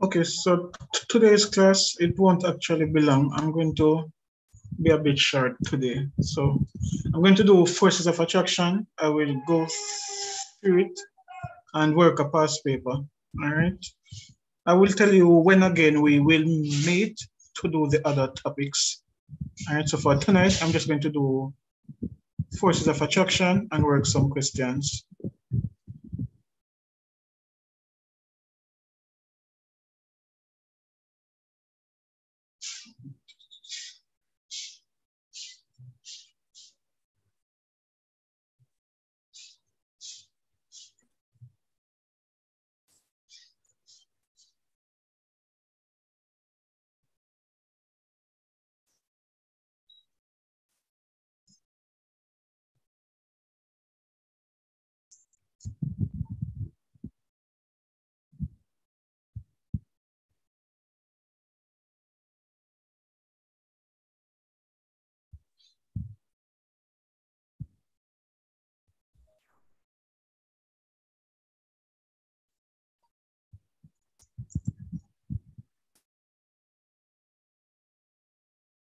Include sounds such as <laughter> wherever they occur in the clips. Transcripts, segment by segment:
Okay, so today's class, it won't actually be long. I'm going to be a bit short today. So I'm going to do forces of attraction. I will go through it and work a past paper, all right? I will tell you when again we will meet to do the other topics. All right, so for tonight, I'm just going to do forces of attraction and work some questions.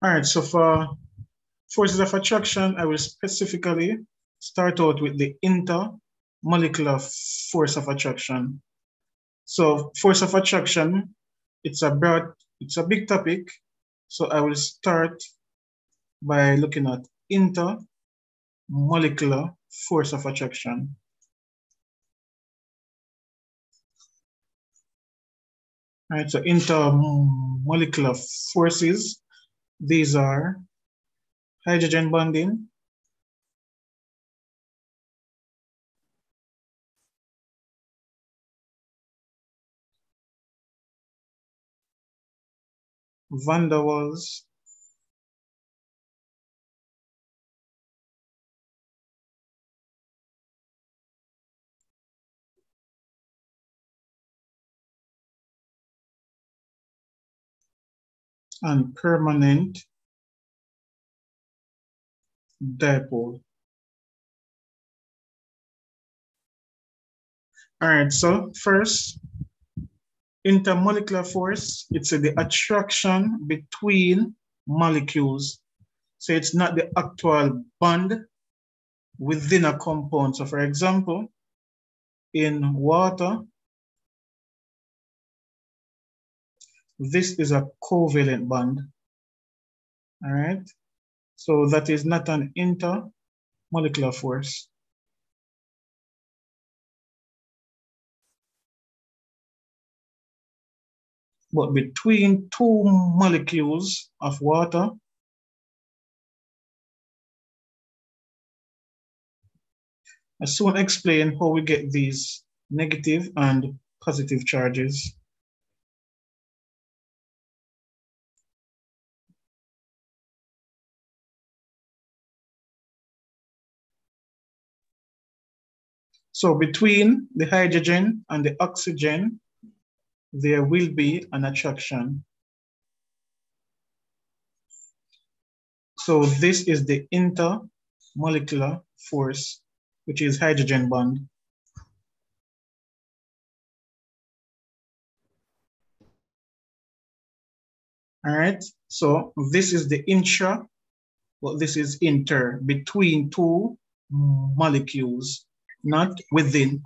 All right, so for forces of attraction, I will specifically start out with the intermolecular force of attraction. So force of attraction, it's a broad, it's a big topic. So I will start by looking at intermolecular force of attraction. All right, so intermolecular forces these are hydrogen bonding, van der Waals, and permanent dipole. All right, so first, intermolecular force, it's the attraction between molecules. So it's not the actual bond within a compound. So for example, in water, this is a covalent bond, all right? So that is not an intermolecular force. But between two molecules of water, I soon explain how we get these negative and positive charges. So between the hydrogen and the oxygen, there will be an attraction. So this is the intermolecular force, which is hydrogen bond. All right, so this is the intra, well, this is inter, between two molecules not within.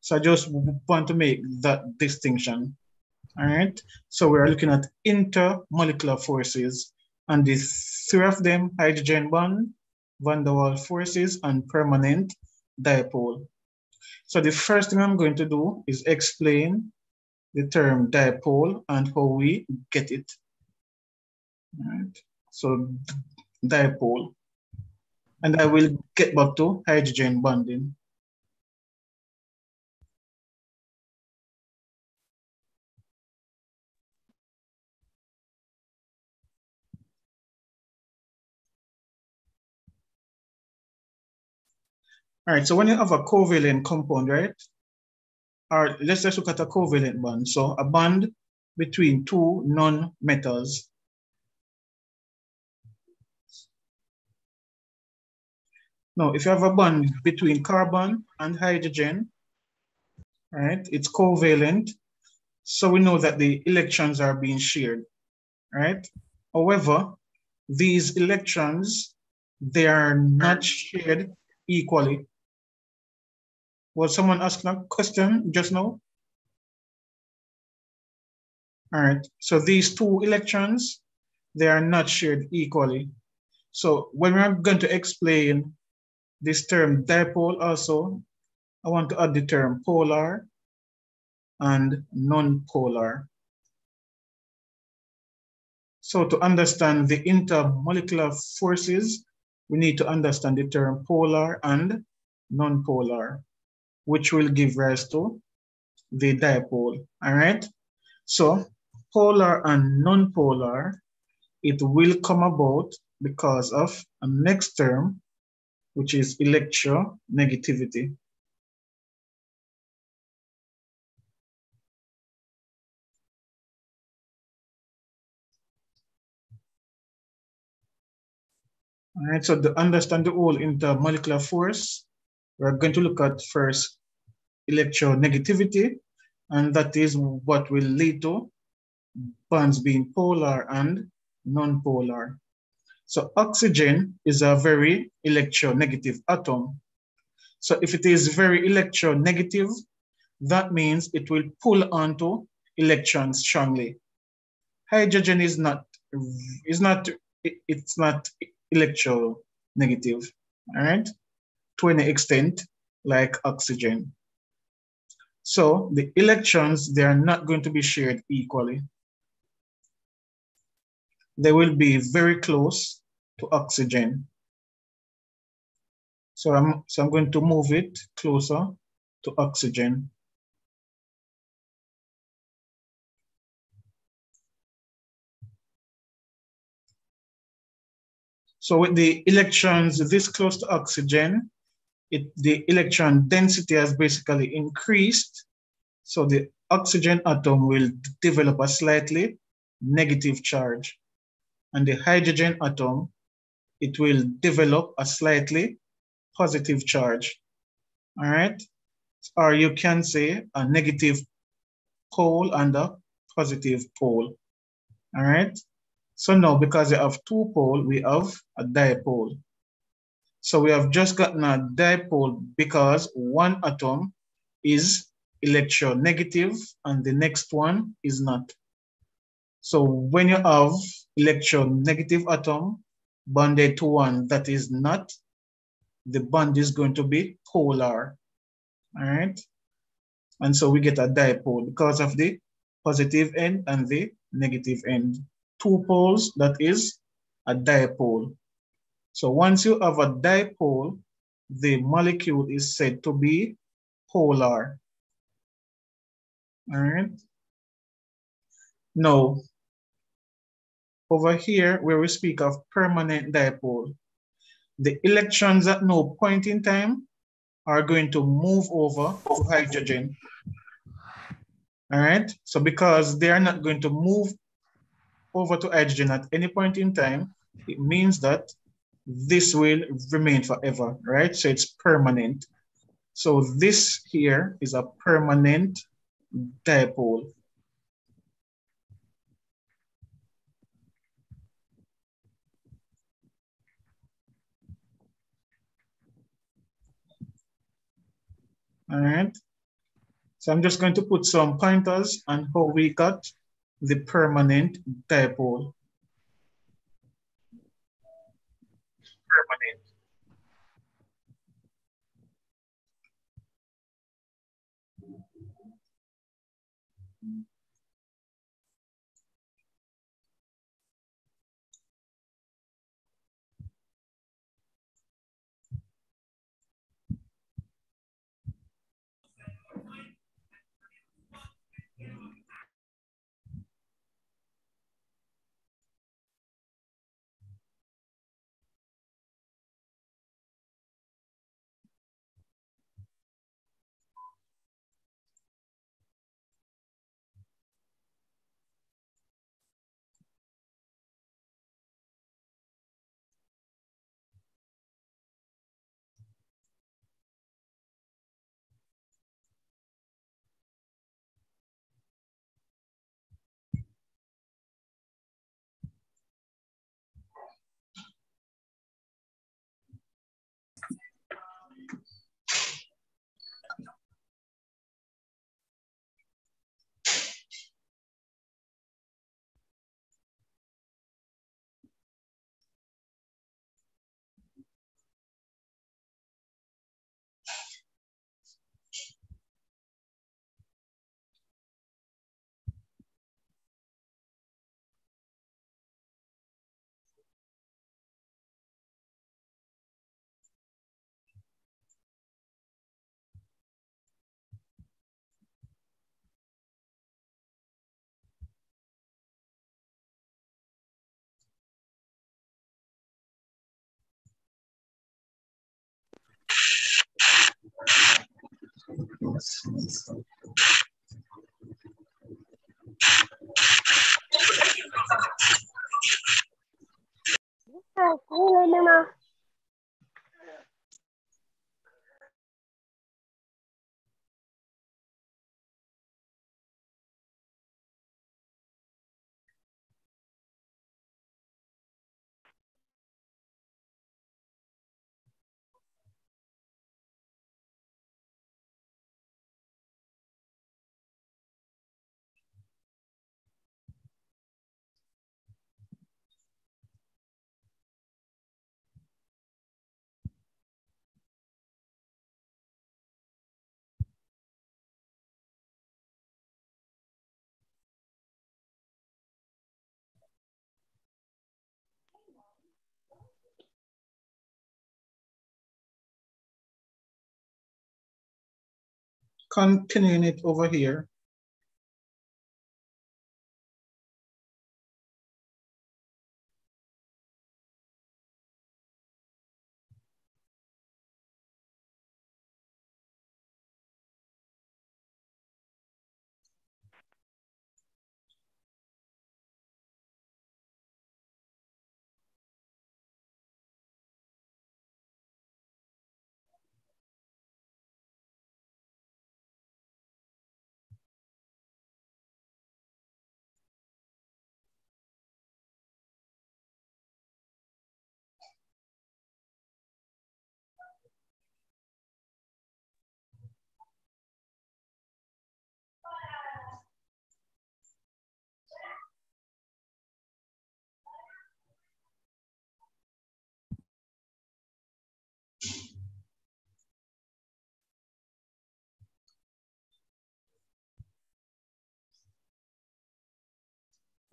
So I just want to make that distinction. All right. So we're looking at intermolecular forces and the three of them, hydrogen bond, van der Waals forces, and permanent dipole. So the first thing I'm going to do is explain the term dipole and how we get it. All right. So dipole. And I will get back to hydrogen bonding. All right, so when you have a covalent compound, right? Or let's just look at a covalent bond. So a bond between two non-metals. Now, if you have a bond between carbon and hydrogen, right, it's covalent. So we know that the electrons are being shared, right? However, these electrons, they are not shared equally. Was someone asking a question just now? All right, so these two electrons, they are not shared equally. So when we're going to explain this term dipole also, I want to add the term polar and non-polar. So to understand the intermolecular forces, we need to understand the term polar and non-polar, which will give rise to the dipole, all right? So polar and non-polar, it will come about because of a next term, which is electronegativity. All right, so to understand the whole intermolecular force, we're going to look at first electronegativity, and that is what will lead to bonds being polar and non-polar. So oxygen is a very electronegative atom. So if it is very electronegative, that means it will pull onto electrons strongly. Hydrogen is not, is not, it's not electronegative, all right, to any extent like oxygen. So the electrons, they are not going to be shared equally. They will be very close to oxygen. So I'm, so I'm going to move it closer to oxygen. So with the electrons this close to oxygen, it, the electron density has basically increased. So the oxygen atom will develop a slightly negative charge. And the hydrogen atom, it will develop a slightly positive charge. All right? Or you can say a negative pole and a positive pole. All right? So now, because we have two pole, we have a dipole. So we have just gotten a dipole because one atom is electronegative and the next one is not. So when you have electronegative atom bonded to one that is not, the bond is going to be polar, all right? And so we get a dipole because of the positive end and the negative end two poles, that is a dipole. So once you have a dipole, the molecule is said to be polar. All right. Now, over here where we speak of permanent dipole, the electrons at no point in time are going to move over to hydrogen. All right, so because they are not going to move over to hydrogen at any point in time, it means that this will remain forever, right? So it's permanent. So this here is a permanent dipole. All right. So I'm just going to put some pointers on how we got the permanent dipole. 你好，可以 kung. Continuing it over here.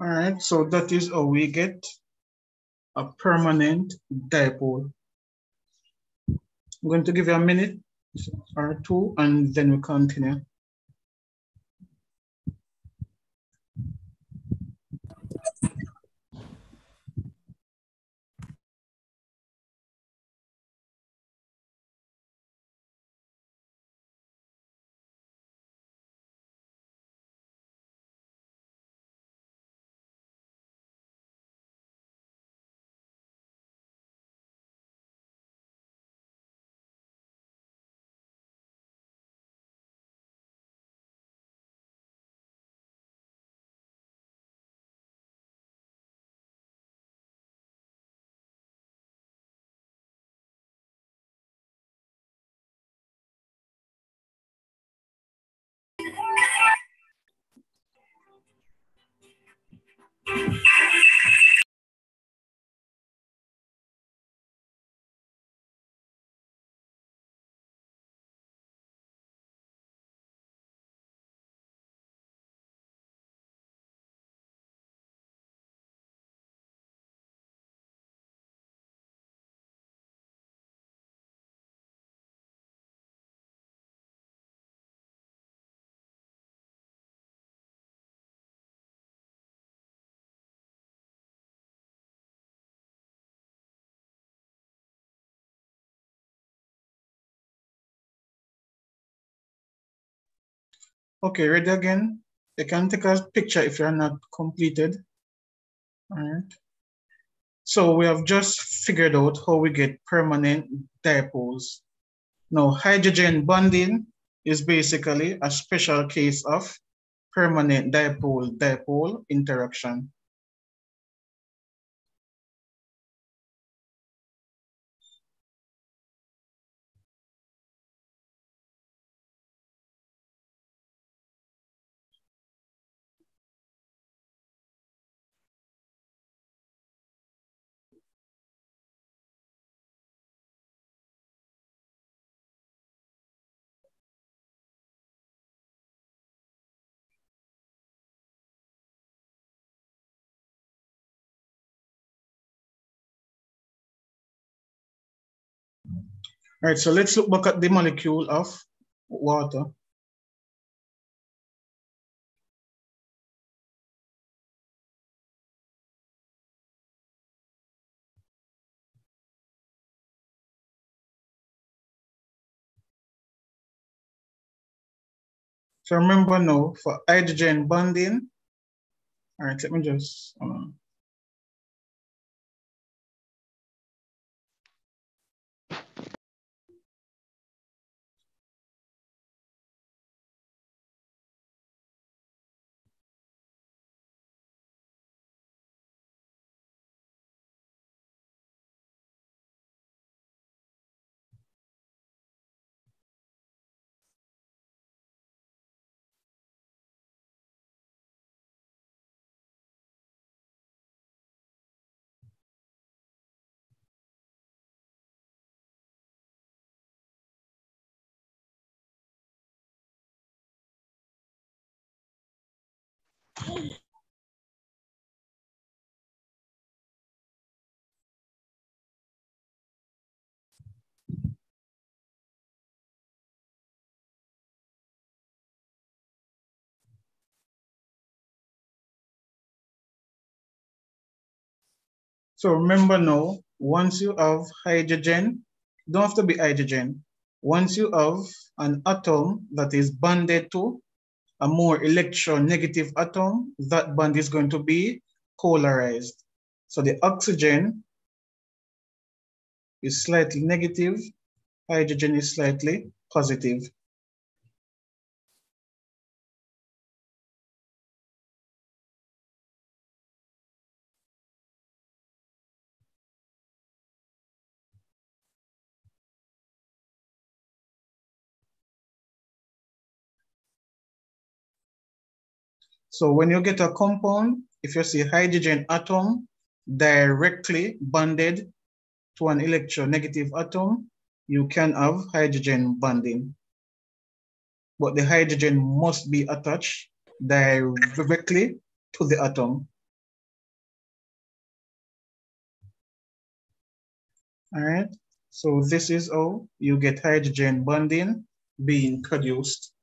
All right, so that is how we get a permanent dipole. I'm going to give you a minute or two and then we continue. Okay, ready again? You can take a picture if you're not completed. All right. So we have just figured out how we get permanent dipoles. Now, hydrogen bonding is basically a special case of permanent dipole-dipole interaction. All right, so let's look back at the molecule of water. So remember now for hydrogen bonding, all right, let me just, So remember now, once you have hydrogen, don't have to be hydrogen. Once you have an atom that is bonded to a more electronegative atom, that bond is going to be polarized. So the oxygen is slightly negative, hydrogen is slightly positive. So when you get a compound, if you see hydrogen atom directly bonded to an electronegative atom, you can have hydrogen bonding. But the hydrogen must be attached directly to the atom. All right, so this is how you get hydrogen bonding being produced.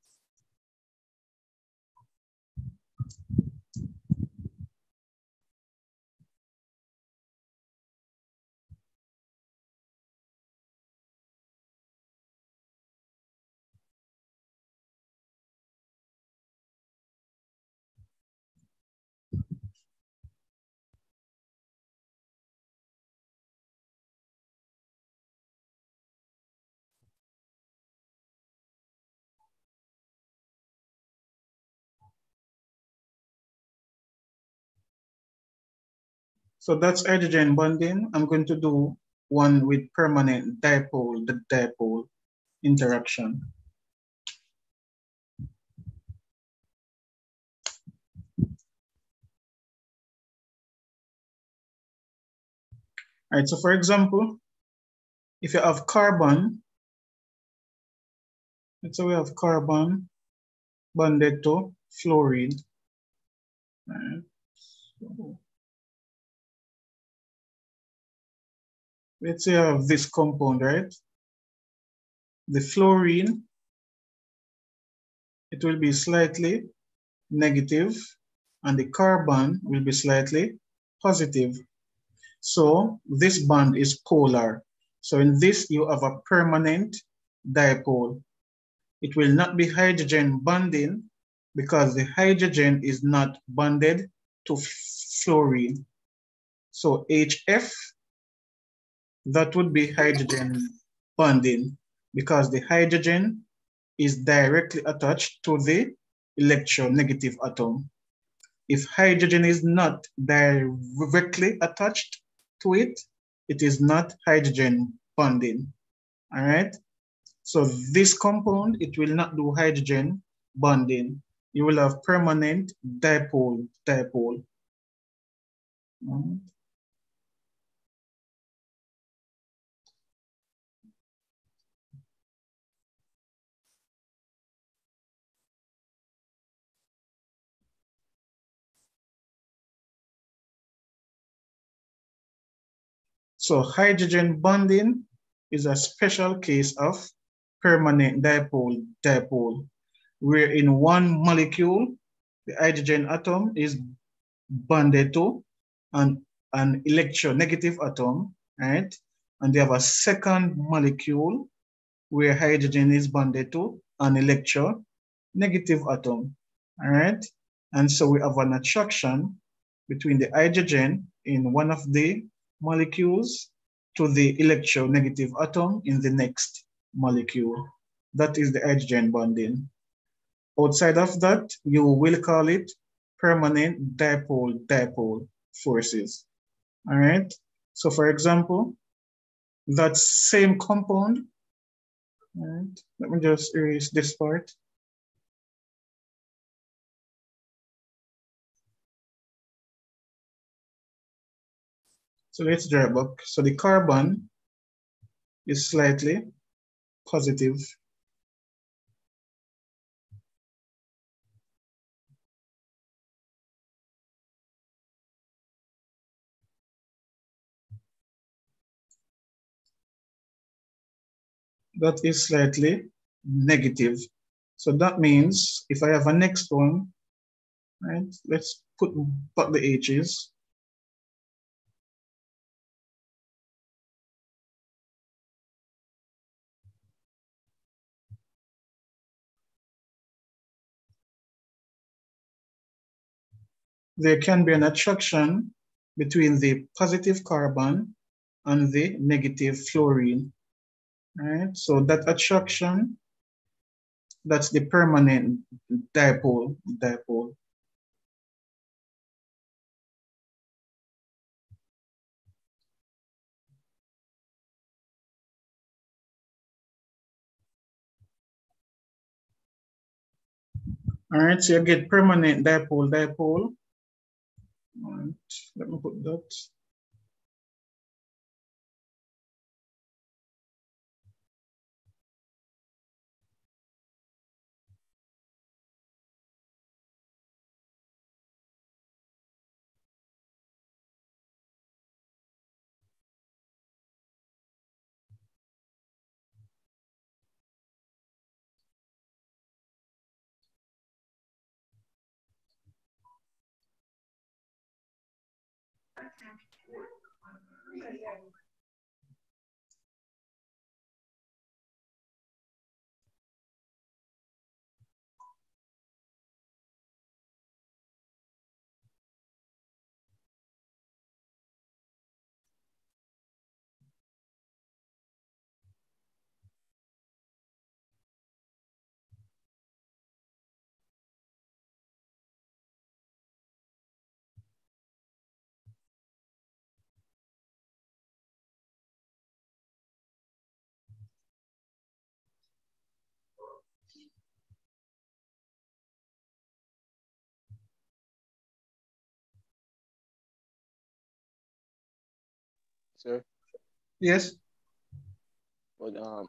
So that's hydrogen bonding. I'm going to do one with permanent dipole, the dipole interaction. All right, so for example, if you have carbon, let's say we have carbon bonded to fluorine. Right. So let's say I have this compound, right? The fluorine, it will be slightly negative and the carbon will be slightly positive. So this bond is polar. So in this, you have a permanent dipole. It will not be hydrogen bonding because the hydrogen is not bonded to fluorine. So HF that would be hydrogen bonding because the hydrogen is directly attached to the electronegative atom. If hydrogen is not directly attached to it, it is not hydrogen bonding, all right? So this compound, it will not do hydrogen bonding. You will have permanent dipole, dipole. So hydrogen bonding is a special case of permanent dipole dipole, where in one molecule, the hydrogen atom is bonded to an, an electronegative atom, right? And they have a second molecule where hydrogen is bonded to an electronegative negative atom, all right? And so we have an attraction between the hydrogen in one of the molecules to the electronegative atom in the next molecule. That is the hydrogen bonding. Outside of that, you will call it permanent dipole-dipole forces. All right. So for example, that same compound, all right, let me just erase this part. So let's draw back. So the carbon is slightly positive that is slightly negative. So that means if I have a next one, right, let's put back the H's. There can be an attraction between the positive carbon and the negative fluorine right? So that attraction, that's the permanent dipole, dipole. All right, so you get permanent dipole, dipole. Right, let me put that. Thank you. Sir? Yes. But um,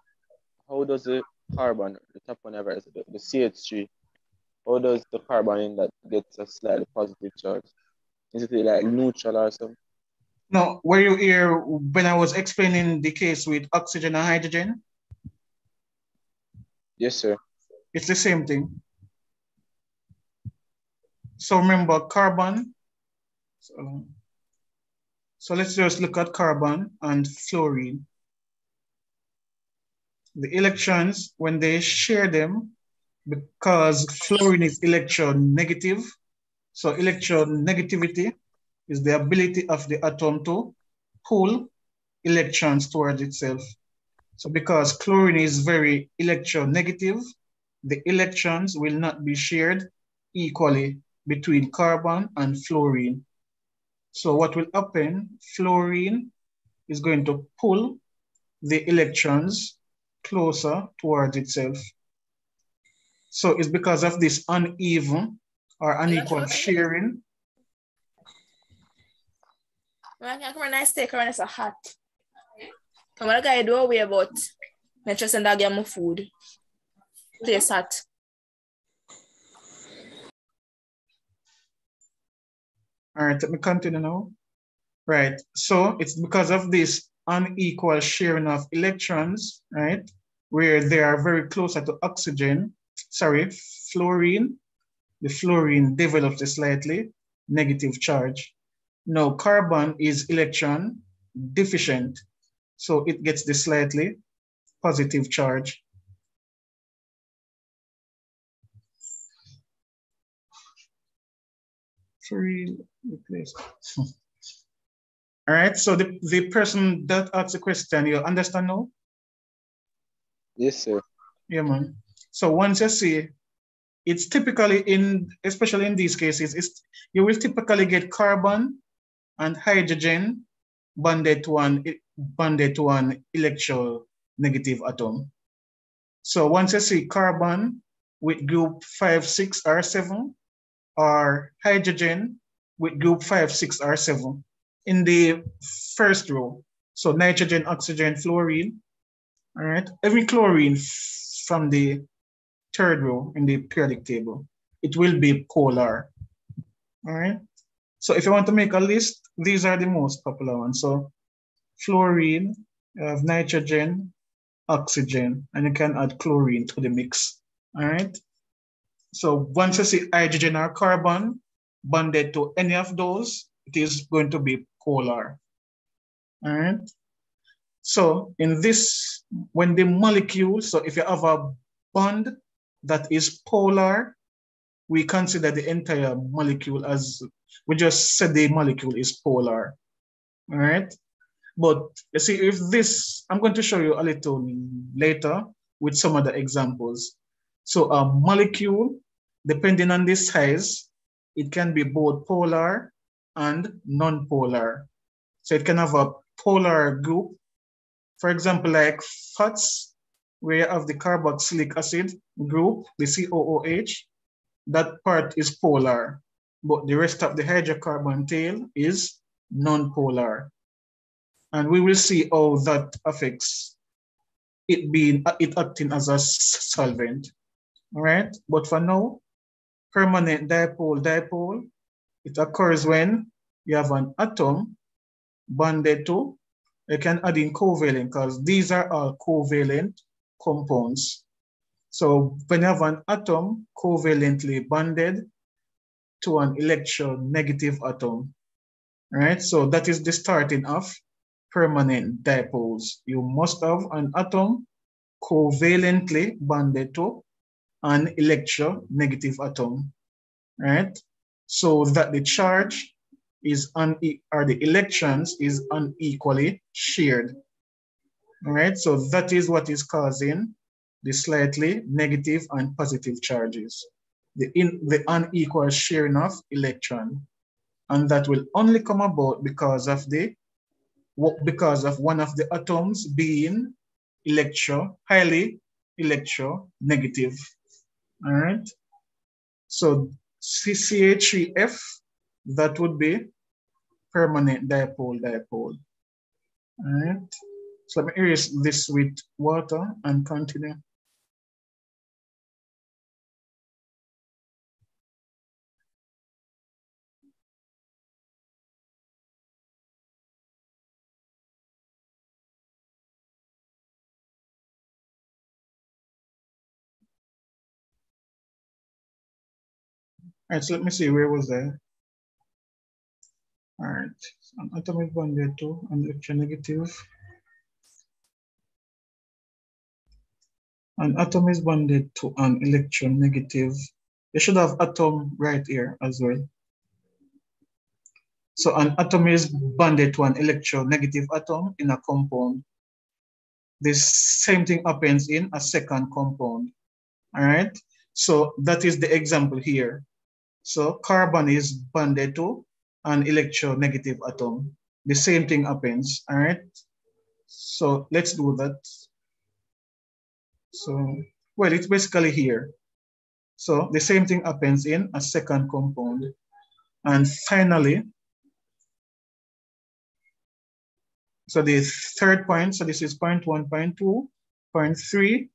how does the carbon, the top one ever is the, the CH3, how does the carbon in that get a slightly positive charge? Is it like neutral or something? No, were you here when I was explaining the case with oxygen and hydrogen? Yes, sir. It's the same thing. So remember carbon. So, so let's just look at carbon and fluorine. The electrons, when they share them, because fluorine is electron negative, so electron negativity is the ability of the atom to pull electrons towards itself. So because chlorine is very electronegative, the electrons will not be shared equally between carbon and fluorine. So what will happen, fluorine is going to pull the electrons closer towards itself. So it's because of this uneven or unequal sharing. Come on, nice take around, it's a hot. Come on, guy, do away about me just send get my food. Place hot. All right, let me continue now. Right, so it's because of this unequal sharing of electrons, right, where they are very closer to oxygen, sorry, fluorine. The fluorine develops a slightly negative charge. Now, carbon is electron deficient, so it gets the slightly positive charge. Fluorine replace. All right, so the, the person that asked the question, you understand now? Yes, sir. Yeah, man. So once you see, it's typically in, especially in these cases, it's, you will typically get carbon and hydrogen bonded to an, bonded to an electronegative atom. So once you see carbon with group 5, 6, or 7, or hydrogen with group 5, 6, or 7 in the first row. So nitrogen, oxygen, fluorine, all right? Every chlorine from the third row in the periodic table, it will be polar, all right? So if you want to make a list, these are the most popular ones. So fluorine, you have nitrogen, oxygen, and you can add chlorine to the mix, all right? So once you see hydrogen or carbon bonded to any of those, it is going to be polar, all right? So in this, when the molecule, so if you have a bond that is polar, we consider the entire molecule as, we just said the molecule is polar, all right? But you see, if this, I'm going to show you a little later with some other examples. So a molecule, depending on the size, it can be both polar and non-polar. So it can have a polar group. For example, like fats, where you have the carboxylic acid group, the COOH, that part is polar, but the rest of the hydrocarbon tail is non-polar. And we will see how that affects it being, it acting as a solvent, all right? But for now, permanent dipole-dipole, it occurs when you have an atom bonded to, you can add in covalent because these are all covalent compounds. So when you have an atom covalently bonded to an electronegative atom, right? So that is the starting of permanent dipoles. You must have an atom covalently bonded to an electronegative atom, right? So that the charge is un or the electrons is unequally shared. Right, so that is what is causing the slightly negative and positive charges, the, in, the unequal sharing of electron. And that will only come about because of the because of one of the atoms being electro, highly electronegative. All right. So CH3F, that would be permanent dipole-dipole. All right. So let me erase this with water and continue. All right, so let me see, where was I? All right, an atomic bonded to an electronegative. An atom is bonded to an electronegative. You should have atom right here as well. So an atom is bonded to an electronegative atom in a compound. This same thing happens in a second compound. All right, so that is the example here. So carbon is bonded to an electronegative atom. The same thing happens, all right? So let's do that. So, well, it's basically here. So the same thing happens in a second compound. And finally, so the third point, so this is point one, point two, point three,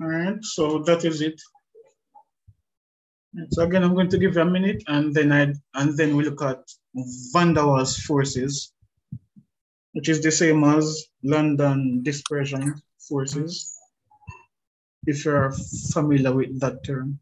All right, so that is it. So again, I'm going to give you a minute and then I and then we look at Van der Waals forces, which is the same as London dispersion forces, if you're familiar with that term.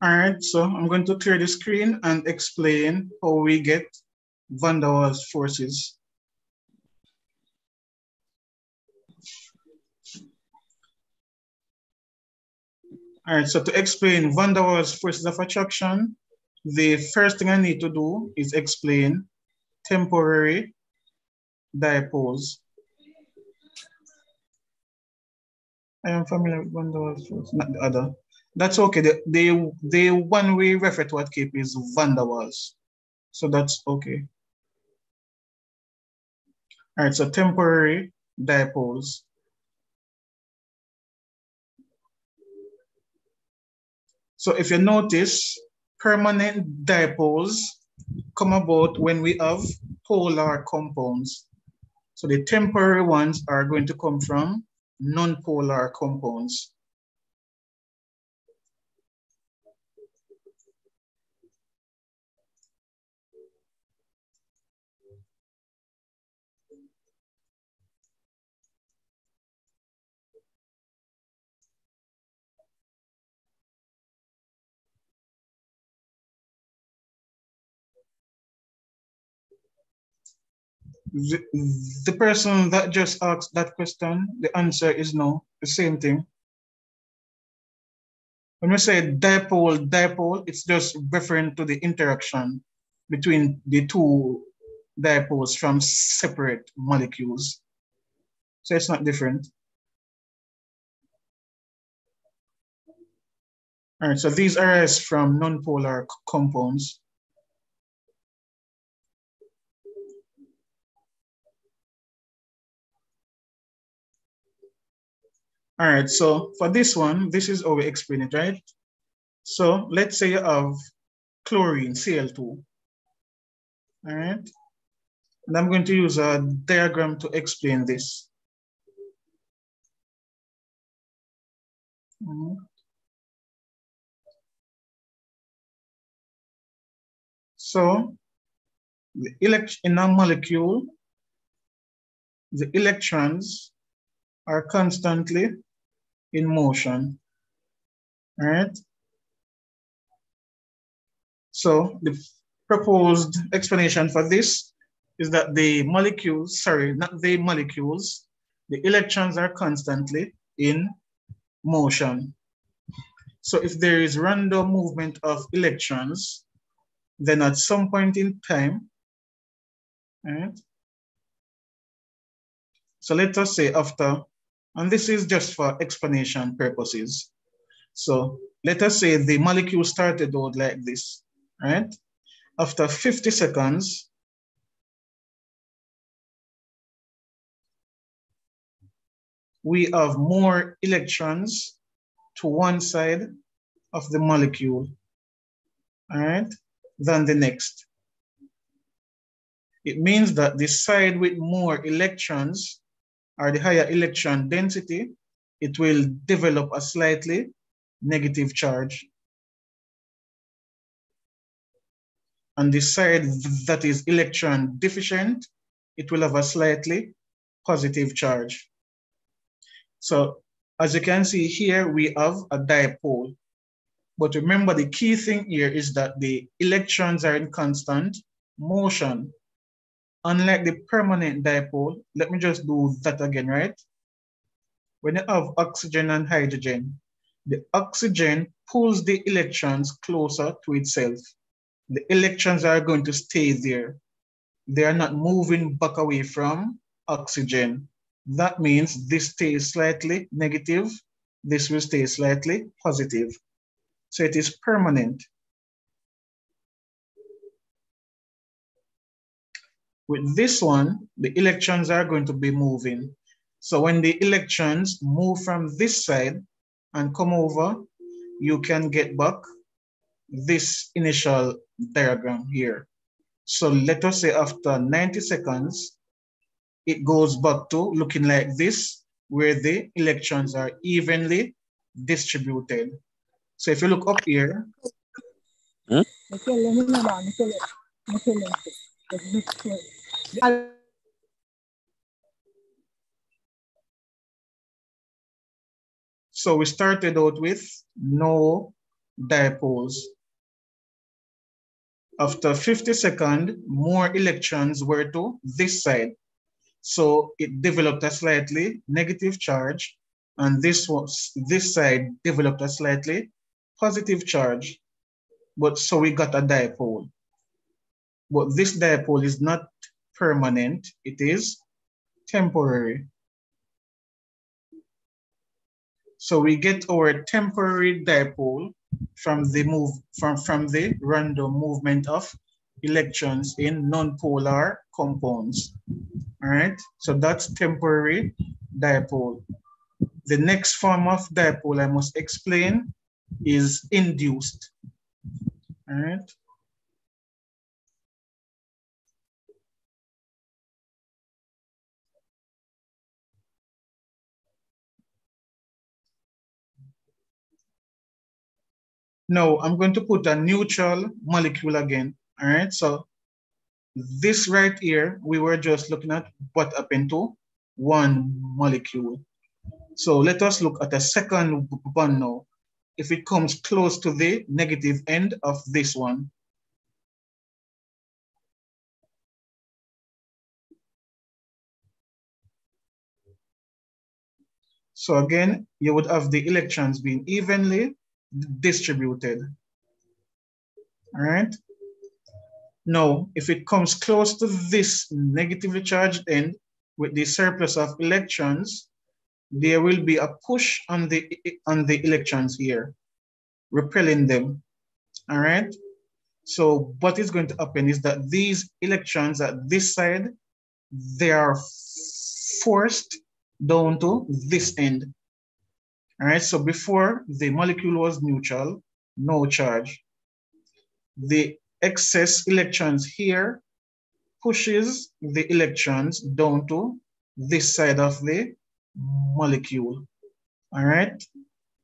All right, so I'm going to clear the screen and explain how we get Van der Waals forces. All right, so to explain Van der Waals forces of attraction, the first thing I need to do is explain temporary dipoles. I am familiar with Van der Waals force, not the other. That's okay. The, the, the one we refer to at Cape is Van der Waals. So that's okay. All right, so temporary dipoles. So if you notice, permanent dipoles come about when we have polar compounds. So the temporary ones are going to come from non-polar compounds. The, person that just asked that question, the answer is no, the same thing. When we say dipole, dipole, it's just referring to the interaction between the two dipoles from separate molecules. So it's not different. All right, so these arise from nonpolar compounds. All right, so for this one, this is how we explain it, right? So let's say you have chlorine, Cl2. All right, and I'm going to use a diagram to explain this. So the elect in a molecule, the electrons are constantly in motion, right? So the proposed explanation for this is that the molecules, sorry, not the molecules, the electrons are constantly in motion. So if there is random movement of electrons, then at some point in time, right? So let us say after and this is just for explanation purposes. So let us say the molecule started out like this, right? After 50 seconds, we have more electrons to one side of the molecule, all right, than the next. It means that the side with more electrons or the higher electron density, it will develop a slightly negative charge. On the side that is electron deficient, it will have a slightly positive charge. So as you can see here, we have a dipole. But remember the key thing here is that the electrons are in constant motion. Unlike the permanent dipole, let me just do that again, right? When you have oxygen and hydrogen, the oxygen pulls the electrons closer to itself. The electrons are going to stay there. They are not moving back away from oxygen. That means this stays slightly negative, this will stay slightly positive. So it is permanent. With this one, the electrons are going to be moving. So when the electrons move from this side and come over, you can get back this initial diagram here. So let us say after 90 seconds, it goes back to looking like this, where the electrons are evenly distributed. So if you look up here, hmm? So we started out with no dipoles. After 50 seconds, more electrons were to this side. So it developed a slightly negative charge, and this was this side developed a slightly positive charge. But so we got a dipole. But this dipole is not permanent, it is temporary. So we get our temporary dipole from the move from, from the random movement of electrons in nonpolar compounds. All right, so that's temporary dipole. The next form of dipole I must explain is induced. All right. Now I'm going to put a neutral molecule again. All right, so this right here, we were just looking at what happened to one molecule. So let us look at a second bond now. If it comes close to the negative end of this one. So again, you would have the electrons being evenly distributed. All right. Now, if it comes close to this negatively charged end with the surplus of electrons, there will be a push on the, on the electrons here, repelling them. All right. So what is going to happen is that these electrons at this side, they are forced down to this end. All right, so before the molecule was neutral, no charge. The excess electrons here pushes the electrons down to this side of the molecule. All right,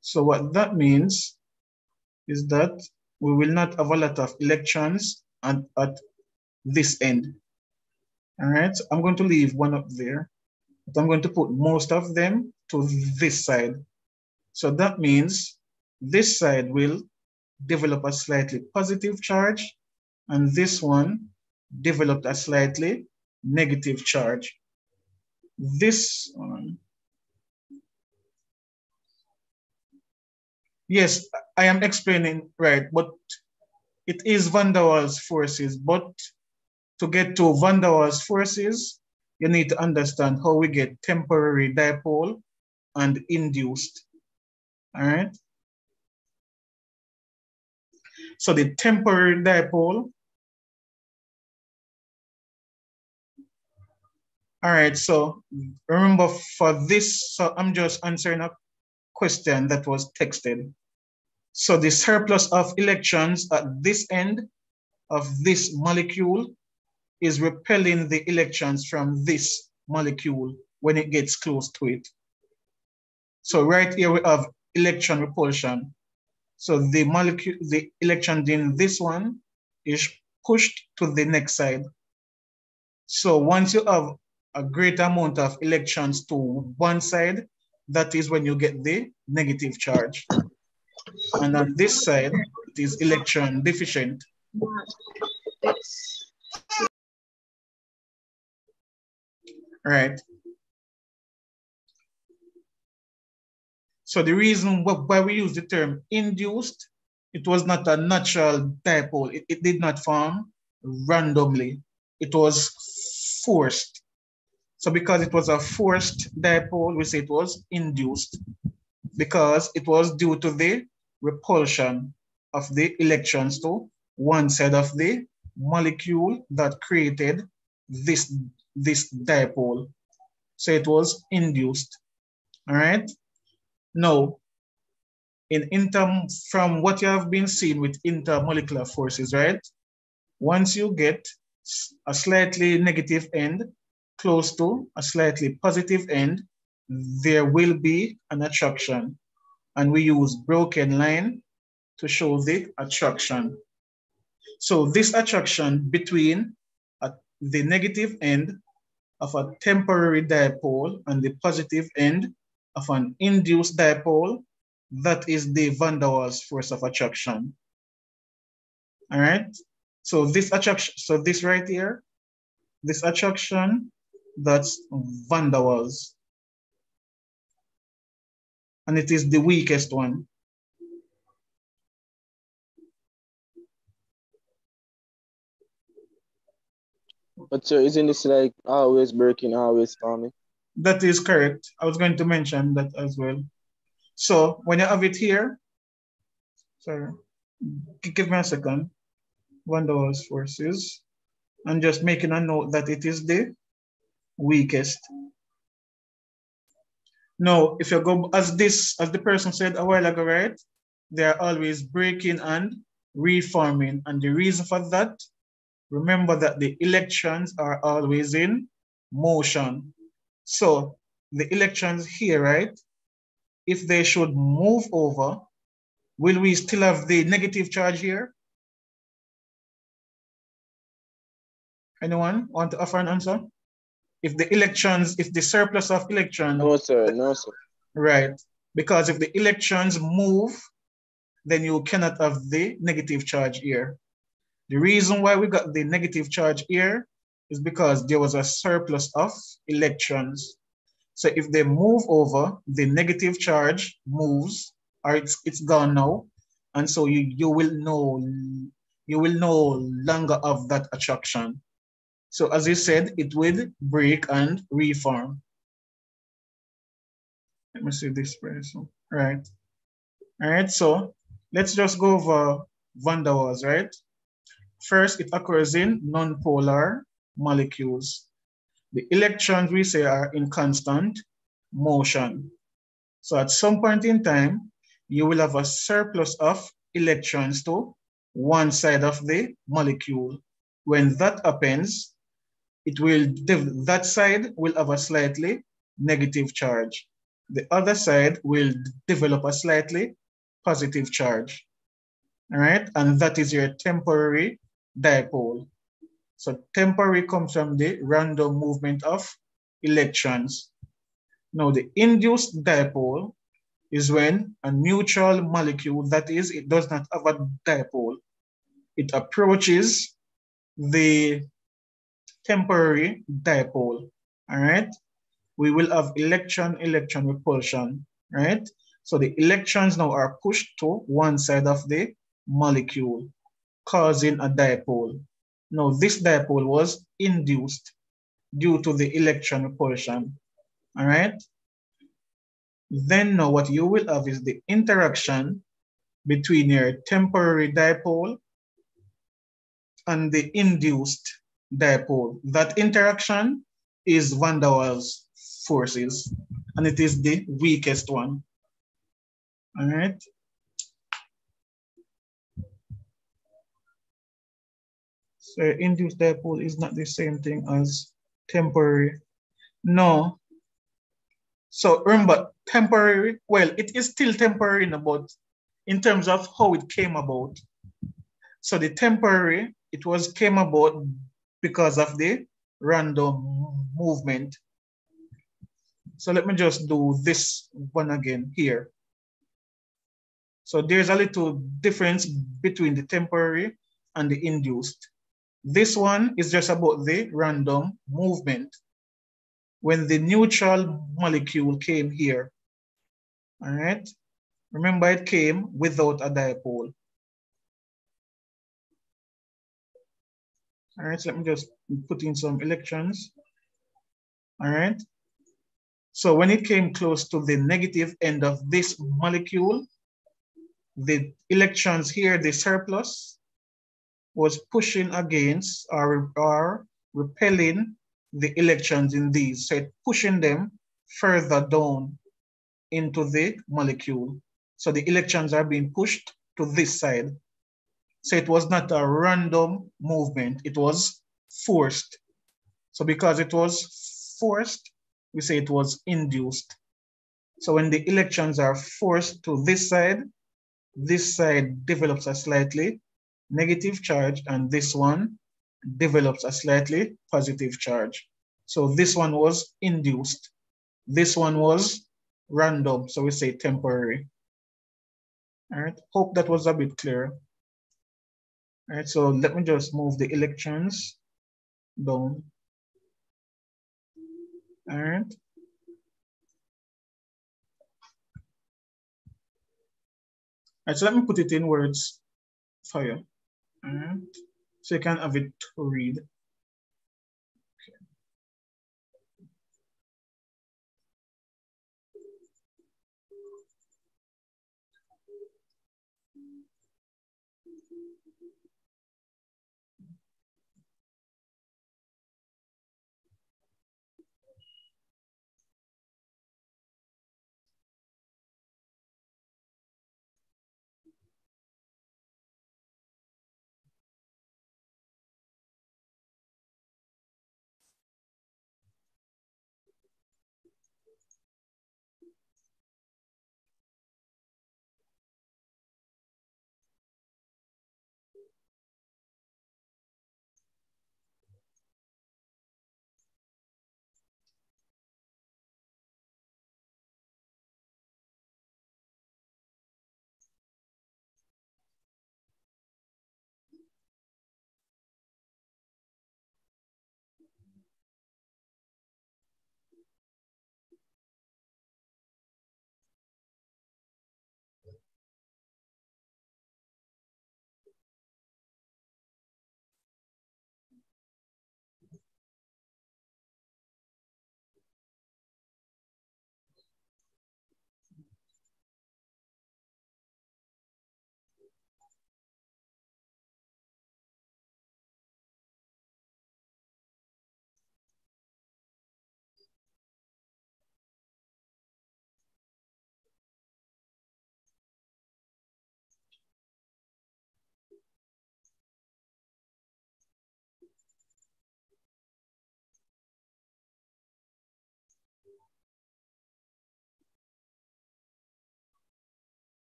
so what that means is that we will not have a lot of electrons at, at this end. All right, so I'm going to leave one up there, but I'm going to put most of them to this side. So that means this side will develop a slightly positive charge and this one developed a slightly negative charge. This one, yes, I am explaining, right, but it is Van der Waals forces, but to get to Van der Waals forces, you need to understand how we get temporary dipole and induced all right? So the temporary dipole, all right, so remember for this, so I'm just answering a question that was texted. So the surplus of electrons at this end of this molecule is repelling the electrons from this molecule when it gets close to it. So right here we have electron repulsion. So the molecule, the electron in this one is pushed to the next side. So once you have a great amount of electrons to one side, that is when you get the negative charge. And on this side, it is electron deficient. Right. So the reason why we use the term induced, it was not a natural dipole. It, it did not form randomly. It was forced. So because it was a forced dipole, we say it was induced because it was due to the repulsion of the electrons to one side of the molecule that created this, this dipole. So it was induced, all right? Now, in inter, from what you have been seeing with intermolecular forces, right? Once you get a slightly negative end close to a slightly positive end, there will be an attraction. And we use broken line to show the attraction. So this attraction between a, the negative end of a temporary dipole and the positive end of an induced dipole, that is the van der Waals force of attraction. All right. So this attraction, so this right here, this attraction, that's van der Waals. And it is the weakest one. But sir, isn't this like always breaking, always forming? That is correct. I was going to mention that as well. So when you have it here, sorry, give me a second. Van der forces. I'm just making a note that it is the weakest. Now, if you go as this, as the person said a while ago, right? They are always breaking and reforming. And the reason for that remember that the electrons are always in motion. So the electrons here, right? If they should move over, will we still have the negative charge here? Anyone want to offer an answer? If the electrons, if the surplus of electrons. No, sir, no, sir. Right, because if the electrons move, then you cannot have the negative charge here. The reason why we got the negative charge here is because there was a surplus of electrons. So if they move over, the negative charge moves, or it's, it's gone now. And so you, you will know you will no longer have that attraction. So as you said, it will break and reform. Let me see this person. Right. All right, so let's just go over van der Waals, right? First, it occurs in nonpolar molecules. The electrons we say are in constant motion. So at some point in time, you will have a surplus of electrons to one side of the molecule. When that happens, it will that side will have a slightly negative charge. The other side will develop a slightly positive charge. All right, and that is your temporary dipole. So temporary comes from the random movement of electrons. Now the induced dipole is when a neutral molecule, that is, it does not have a dipole, it approaches the temporary dipole, all right? We will have electron-electron repulsion, right? So the electrons now are pushed to one side of the molecule causing a dipole. Now, this dipole was induced due to the electron repulsion, all right? Then now what you will have is the interaction between your temporary dipole and the induced dipole. That interaction is van der Waals forces, and it is the weakest one. All right. So induced dipole is not the same thing as temporary. No. So remember, temporary, well, it is still temporary about, in terms of how it came about. So the temporary, it was came about because of the random movement. So let me just do this one again here. So there's a little difference between the temporary and the induced. This one is just about the random movement. When the neutral molecule came here, All right. Remember it came without a dipole. All right, so let me just put in some electrons. All right. So when it came close to the negative end of this molecule, the electrons here, the surplus, was pushing against or, or repelling the electrons in these. So pushing them further down into the molecule. So the electrons are being pushed to this side. So it was not a random movement, it was forced. So because it was forced, we say it was induced. So when the electrons are forced to this side, this side develops a slightly negative charge and this one develops a slightly positive charge. So this one was induced. This one was random, so we say temporary. All right, hope that was a bit clear. All right, so let me just move the electrons down. All right. All right, so let me put it in words for you. Right, so you can have it to read.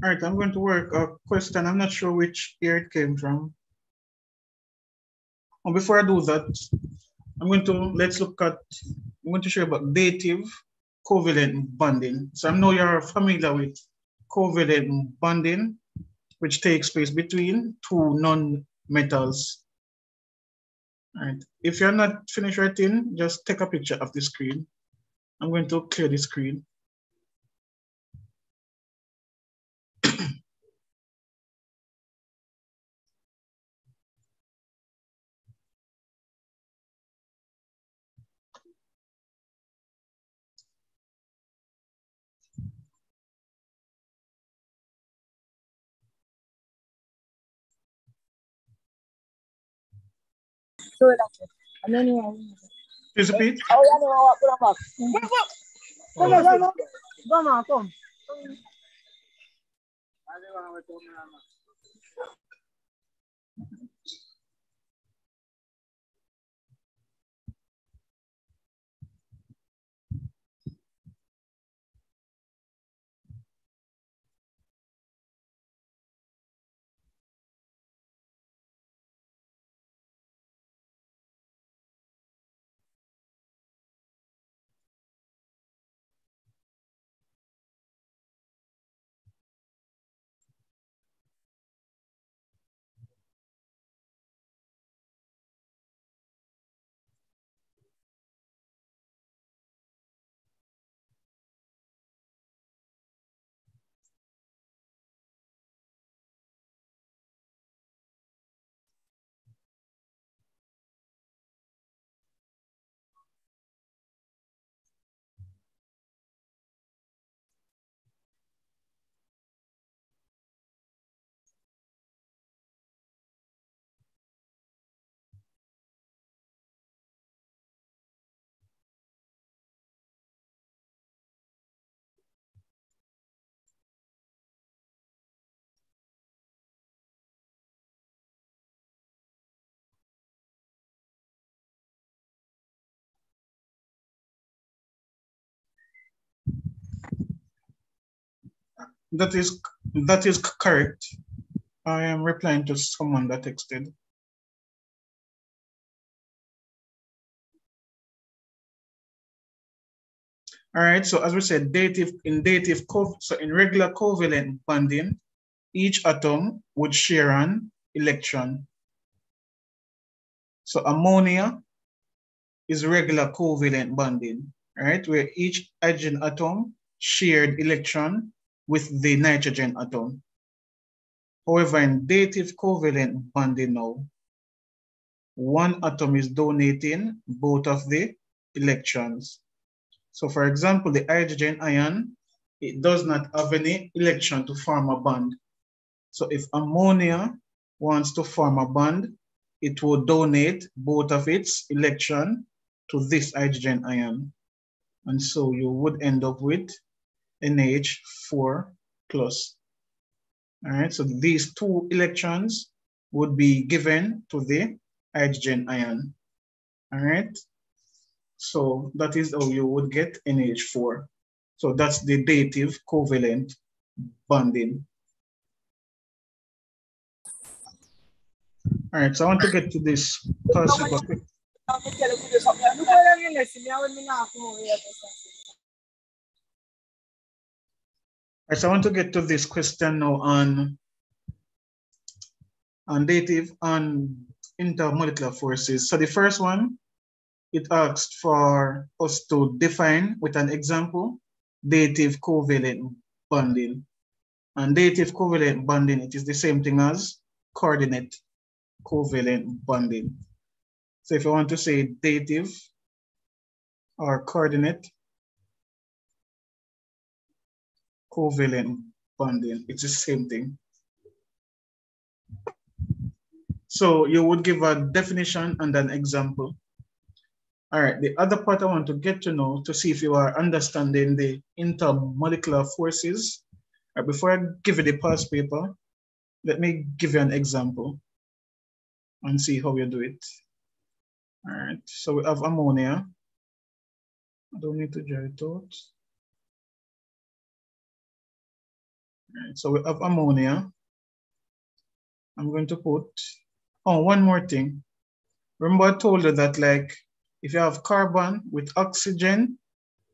All right, I'm going to work a question. I'm not sure which year it came from. And before I do that, I'm going to, let's look at, I'm going to show you about dative covalent bonding. So I know you're familiar with covalent bonding, which takes place between two non-metals. All right, if you're not finished writing, just take a picture of the screen. I'm going to clear the screen. Please repeat. Oh, ya no, vamos, vamos. Vamos, vamos. Vamos, vamos. That is that is correct. I am replying to someone that texted. All right, so as we said, dative in dative so in regular covalent bonding, each atom would share an electron. So ammonia is regular covalent bonding, right? Where each hydrogen atom shared electron with the nitrogen atom. However, in dative covalent bonding now, one atom is donating both of the electrons. So for example, the hydrogen ion, it does not have any electron to form a bond. So if ammonia wants to form a bond, it will donate both of its electron to this hydrogen ion. And so you would end up with NH4 plus. All right, so these two electrons would be given to the hydrogen ion. All right, so that is how you would get NH4. So that's the dative covalent bonding. All right, so I want to get to this. Right, so I want to get to this question now on, on dative and intermolecular forces. So the first one, it asked for us to define with an example, dative covalent bonding. And dative covalent bonding, it is the same thing as coordinate covalent bonding. So if you want to say dative or coordinate covalent bonding, it's the same thing. So you would give a definition and an example. All right, the other part I want to get to know to see if you are understanding the intermolecular forces. Right, before I give you the past paper, let me give you an example and see how you do it. All right, so we have ammonia. I don't need to draw it out. So we have ammonia. I'm going to put, oh, one more thing. Remember I told you that like, if you have carbon with oxygen,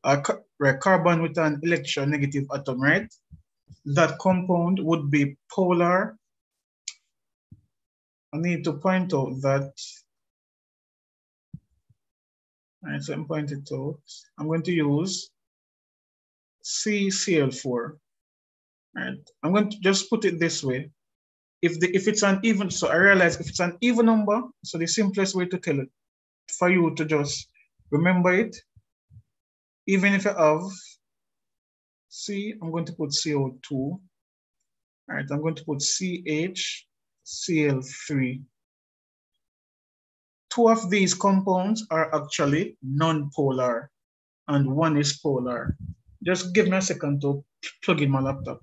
uh, right, carbon with an electronegative atom, right? That compound would be polar I need to point out that, all right, so I'm pointing out. I'm going to use CCl4. Right. I'm going to just put it this way. If the if it's an even, so I realize if it's an even number, so the simplest way to tell it, for you to just remember it, even if you have C, I'm going to put CO2. All right, I'm going to put CH Cl3. Two of these compounds are actually non-polar and one is polar. Just give me a second to plug in my laptop.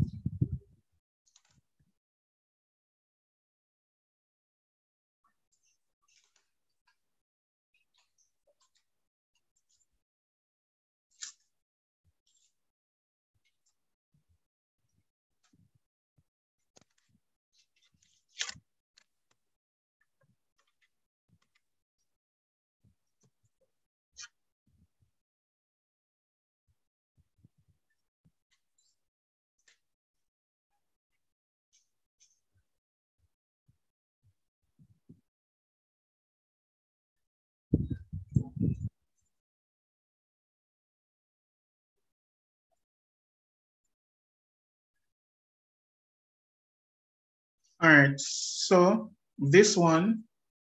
All right, so this one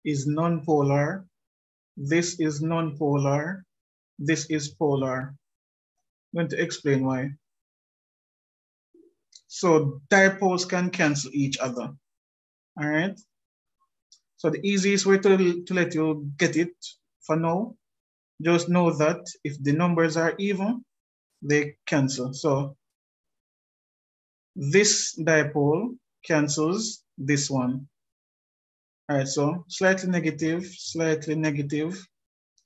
is non-polar, this is non-polar, this is polar. I'm going to explain why. So dipoles can cancel each other, all right? So the easiest way to, to let you get it for now, just know that if the numbers are even, they cancel. So this dipole cancels this one. All right, so slightly negative, slightly negative,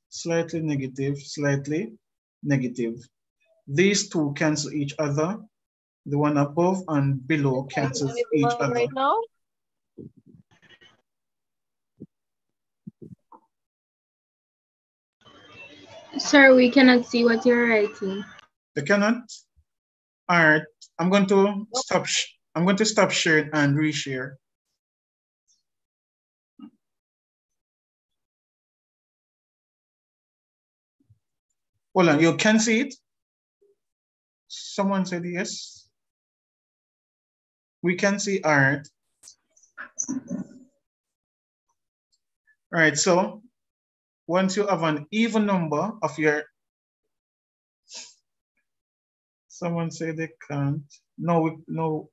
slightly negative, slightly negative. These two cancel each other. The one above and below cancels each other. Right now? Sir, we cannot see what you're writing. They cannot? All right, I'm going to stop. I'm going to stop sharing and reshare. Hold on, you can see it? Someone said yes. We can see, all right. All right, so once you have an even number of your Someone say they can't. No, no.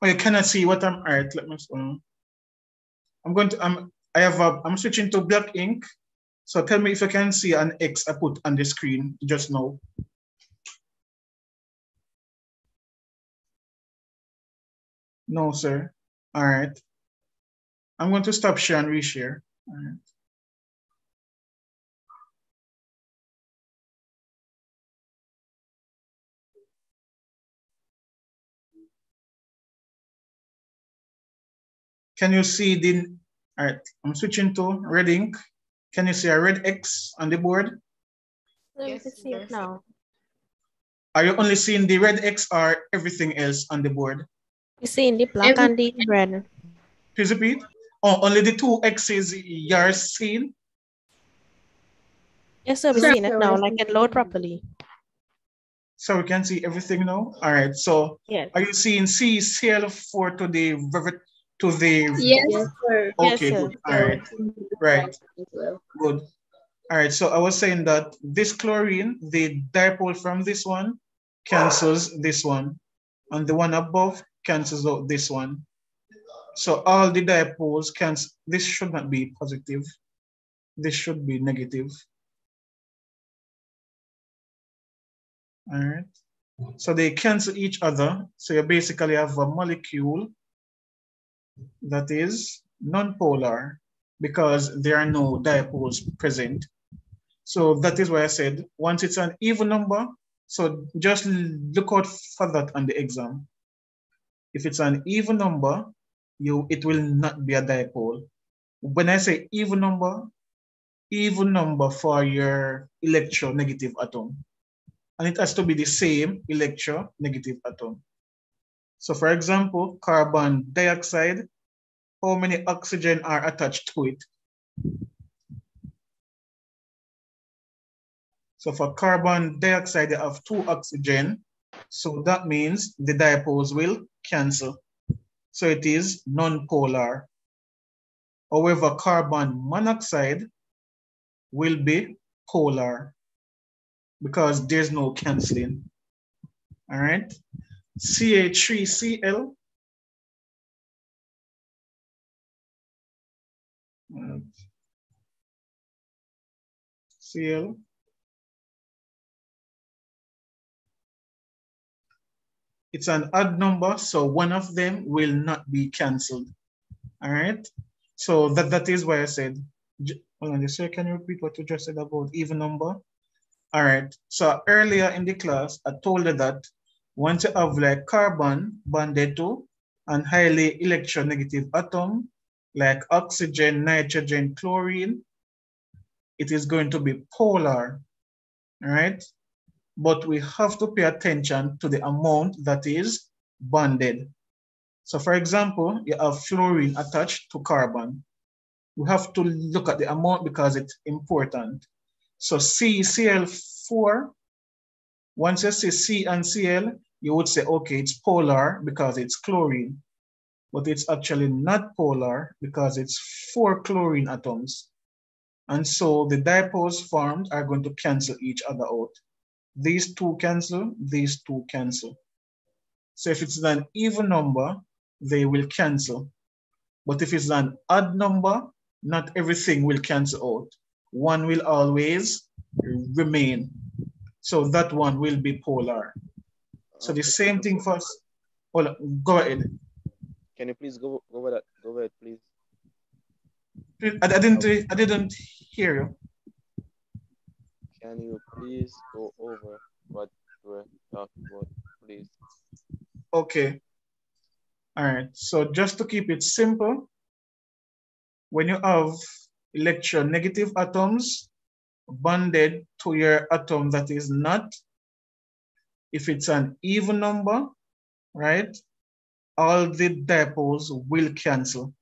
Oh, you cannot see what I'm at. Let me. Um, I'm going to. I'm. I have a. I'm switching to black ink. So tell me if you can see an X I put on the screen just now. No, sir. All right. I'm going to stop share and reshare. All right. Can you see the, all right, I'm switching to red ink. Can you see a red X on the board? Let me Yes, see it now. Are you only seeing the red X or everything else on the board? You see in the black and the red. Please repeat. Oh, only the two X's you're seeing? Yes, sir, we're Sir, seeing it now. Like it load properly. So we can see everything now? All right, so Yes. are you seeing C CL4 to the, rever- to the? Yes, sir. Yes, Okay, sir. good, all right, right. Good. All right, so I was saying that this chlorine, the dipole from this one cancels this one, and the one above cancels out this one. So all the dipoles cancel, this should not be positive. This should be negative. All right, so they cancel each other. So you basically have a molecule that is non-polar because there are no dipoles present. So that is why I said, once it's an even number, so just look out for that on the exam. If it's an even number, you it will not be a dipole. When I say even number, even number for your electronegative atom. And it has to be the same electronegative atom. So for example, carbon dioxide, how many oxygen are attached to it? So for carbon dioxide, they have two oxygen. So that means the dipoles will cancel. So it is non-polar. However, carbon monoxide will be polar because there's no canceling. All right. CH3Cl. Uh, Cl. It's an odd number, so one of them will not be canceled. All right. So that, that is why I said, hold on, sir, can you repeat what you just said about even number? All right. So earlier in the class, I told you that once you have like carbon bonded to an highly electronegative atom, like oxygen, nitrogen, chlorine, it is going to be polar, right? But we have to pay attention to the amount that is bonded. So for example, you have fluorine attached to carbon. We have to look at the amount because it's important. So CCl4, once you see C and Cl, you would say, okay, it's polar because it's chlorine, but it's actually not polar because it's four chlorine atoms. And so the dipoles formed are going to cancel each other out. These two cancel, these two cancel. So if it's an even number, they will cancel. But if it's an odd number, not everything will cancel out. One will always remain. So that one will be polar. So the same thing for us. Hold on, go ahead. Can you please go go over that? Go over it, please. I, I didn't I didn't hear you. can you please go over what we're talking about, please? Okay. All right. So just to keep it simple, when you have electronegative atoms bonded to your atom that is not, if it's an even number, right, all the dipoles will cancel.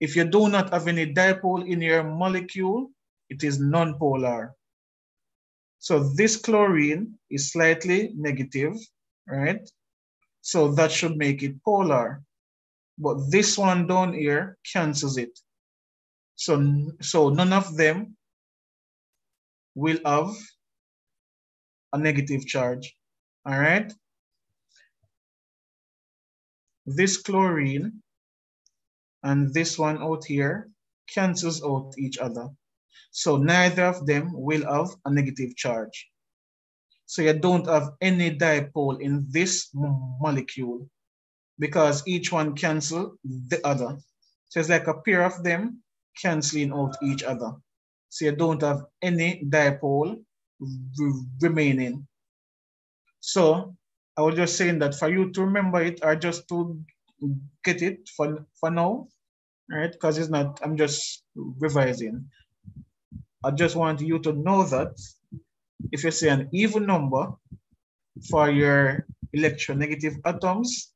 If you do not have any dipole in your molecule, it is nonpolar. So this chlorine is slightly negative, right? So that should make it polar. But this one down here cancels it. So, so none of them will have a negative charge, all right? This chlorine and this one out here cancels out each other. So neither of them will have a negative charge. So you don't have any dipole in this molecule because each one cancel the other. So it's like a pair of them canceling out each other. So you don't have any dipole remaining. So I was just saying that for you to remember it or just to get it for, for now, right? Because it's not, I'm just revising. I just want you to know that if you say an even number for your electronegative atoms,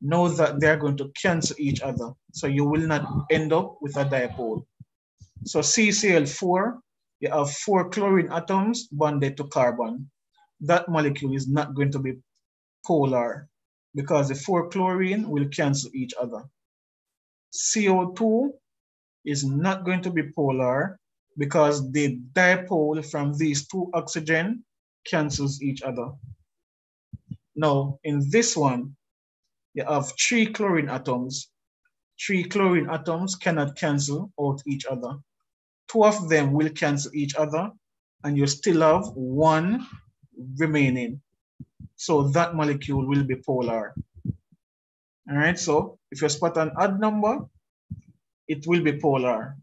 know that they're going to cancel each other. So you will not end up with a dipole. So CCl4, you have four chlorine atoms bonded to carbon. That molecule is not going to be polar because the four chlorine will cancel each other. CO2 is not going to be polar because the dipole from these two oxygen cancels each other. Now, in this one, you have three chlorine atoms. Three chlorine atoms cannot cancel out each other. Two of them will cancel each other, and you still have one remaining. So that molecule will be polar. All right, so if you spot an odd number, it will be polar.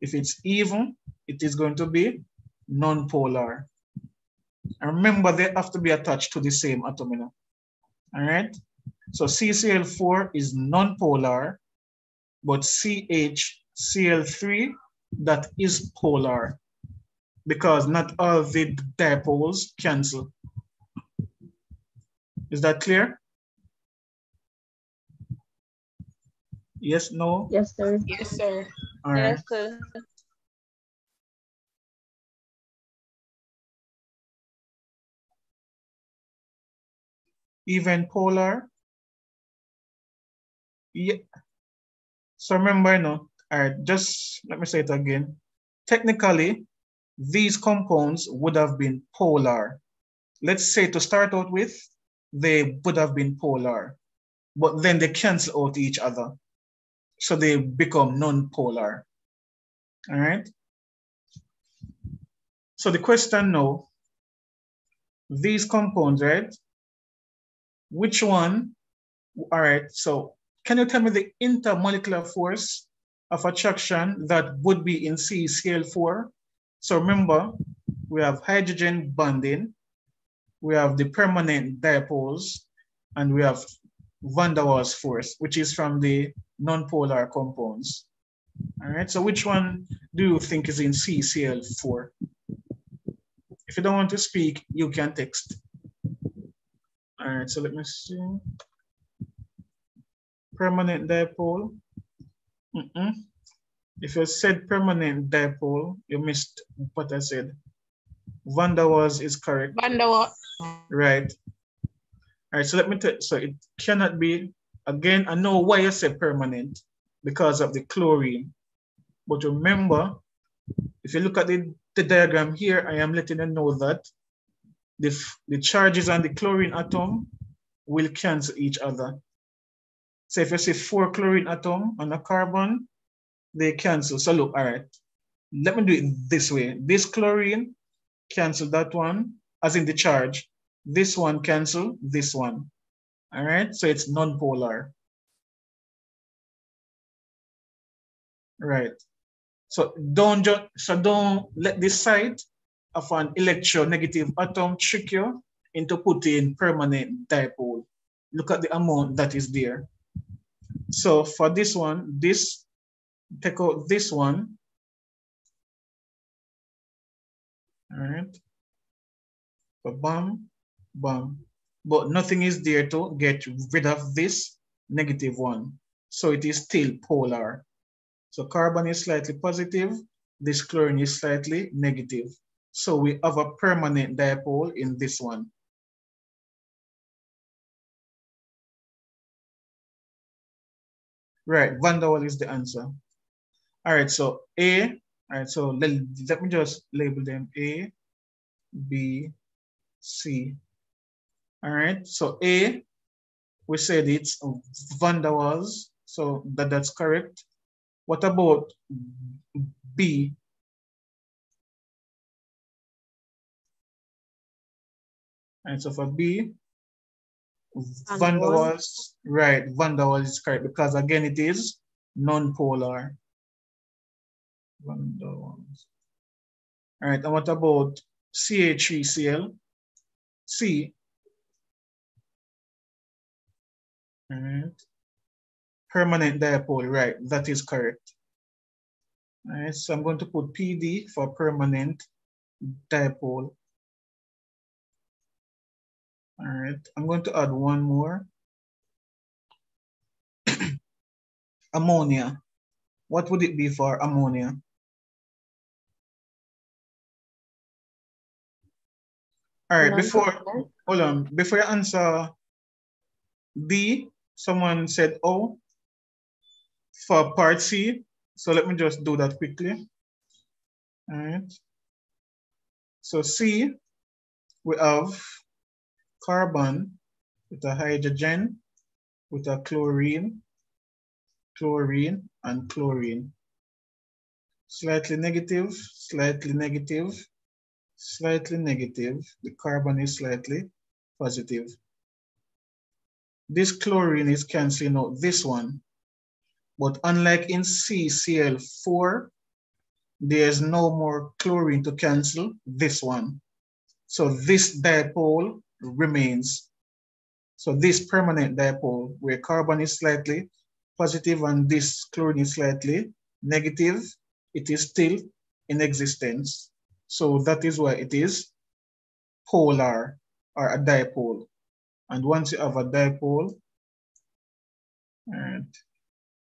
If it's even, it is going to be non-polar. And remember, they have to be attached to the same atom. All right, so CCl4 is non-polar, but CHCl3, that is polar because not all the dipoles cancel. Is that clear? Yes, no? Yes, sir. Yes, sir. All right. Yes, sir. Even polar? Yeah. So remember, you know, all right, just let me say it again. Technically, these compounds would have been polar. Let's say to start out with, they would have been polar, but then they cancel out each other. So they become non-polar. All right. So the question now, these compounds, right? Which one, all right, so can you tell me the intermolecular force of attraction that would be in CCl4? So remember, we have hydrogen bonding, we have the permanent dipoles, and we have van der Waals force, which is from the nonpolar compounds. All right, so which one do you think is in CCl4? If you don't want to speak, you can text. All right, so let me see. Permanent dipole. Mm -mm. If you said permanent dipole, you missed what I said. Van der Waals is correct. Van der Waals. Right. All right, so let me tell so it cannot be, again, I know why you said permanent because of the chlorine. But remember, if you look at the, the diagram here, I am letting you know that the, the charges on the chlorine atom will cancel each other. So if you see four chlorine atom on a carbon, they cancel. So look, all right, let me do it this way. This chlorine cancel that one, as in the charge. This one cancel this one. All right, so it's non-polar. Right. So don't just so don't let this side of an electronegative atom trick you into putting permanent dipole. Look at the amount that is there. So for this one, this, take out this one. All right. So bam, bam. But nothing is there to get rid of this negative one. So it is still polar. So carbon is slightly positive, this chlorine is slightly negative. So we have a permanent dipole in this one. Right, van der Waal is the answer. All right, so A, all right, so let, let me just label them A, B, C. All right, so A, we said it's van der Waals, so that, that's correct. What about B? And so for B, Van der Waals, right, Van der Waals is correct because again it is non-polar. Van der Waals. All right, and what about CH3Cl? C. All right. Permanent dipole, right, that is correct. All right, so I'm going to put PD for permanent dipole. All right, I'm going to add one more. <clears throat> ammonia. What would it be for ammonia? All right, before, hold on, before you answer D, someone said O for part C. So let me just do that quickly. All right. So C, we have carbon with a hydrogen, with a chlorine, chlorine, and chlorine. Slightly negative, slightly negative, slightly negative. The carbon is slightly positive. This chlorine is canceling out this one. But unlike in CCl4, there's no more chlorine to cancel this one. So this dipole remains. So this permanent dipole where carbon is slightly positive and this chlorine is slightly negative, it is still in existence. So that is why it is polar or a dipole. And once you have a dipole, and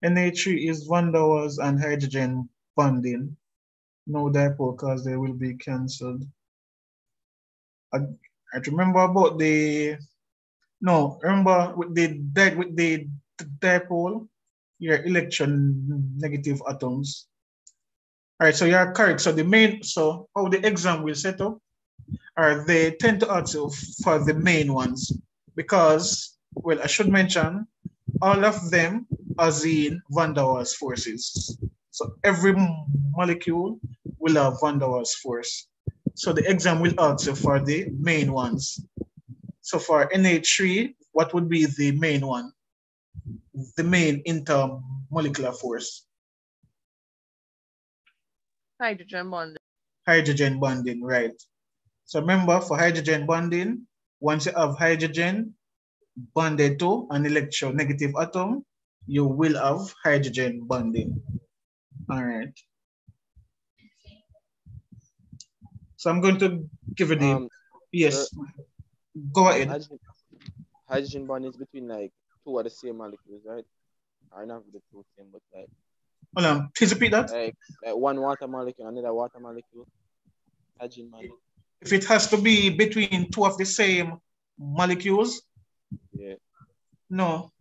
NH3 is van der Waals and hydrogen bonding. No dipole because they will be cancelled. I, remember about the, no, remember with the, dead with the dipole, your electron negative atoms. All right, so you're correct. So the main, so how the exam will set up, are they tend to ask you for the main ones because, well, I should mention, all of them are in van der Waals forces. So every molecule will have van der Waals force. So the exam will ask you for the main ones. So for NH3, what would be the main one? The main intermolecular force? Hydrogen bonding. Hydrogen bonding, right. So remember for hydrogen bonding, once you have hydrogen bonded to an electronegative atom, you will have hydrogen bonding. All right. So I'm going to give a name. Um, yes, go ahead. Hydrogen, hydrogen bond is between like two of the same molecules, right? Or not the two same, but like Hold on, please repeat that. like, like one water molecule, another water molecule. Hydrogen bond. If it has to be between two of the same molecules, Yeah. no.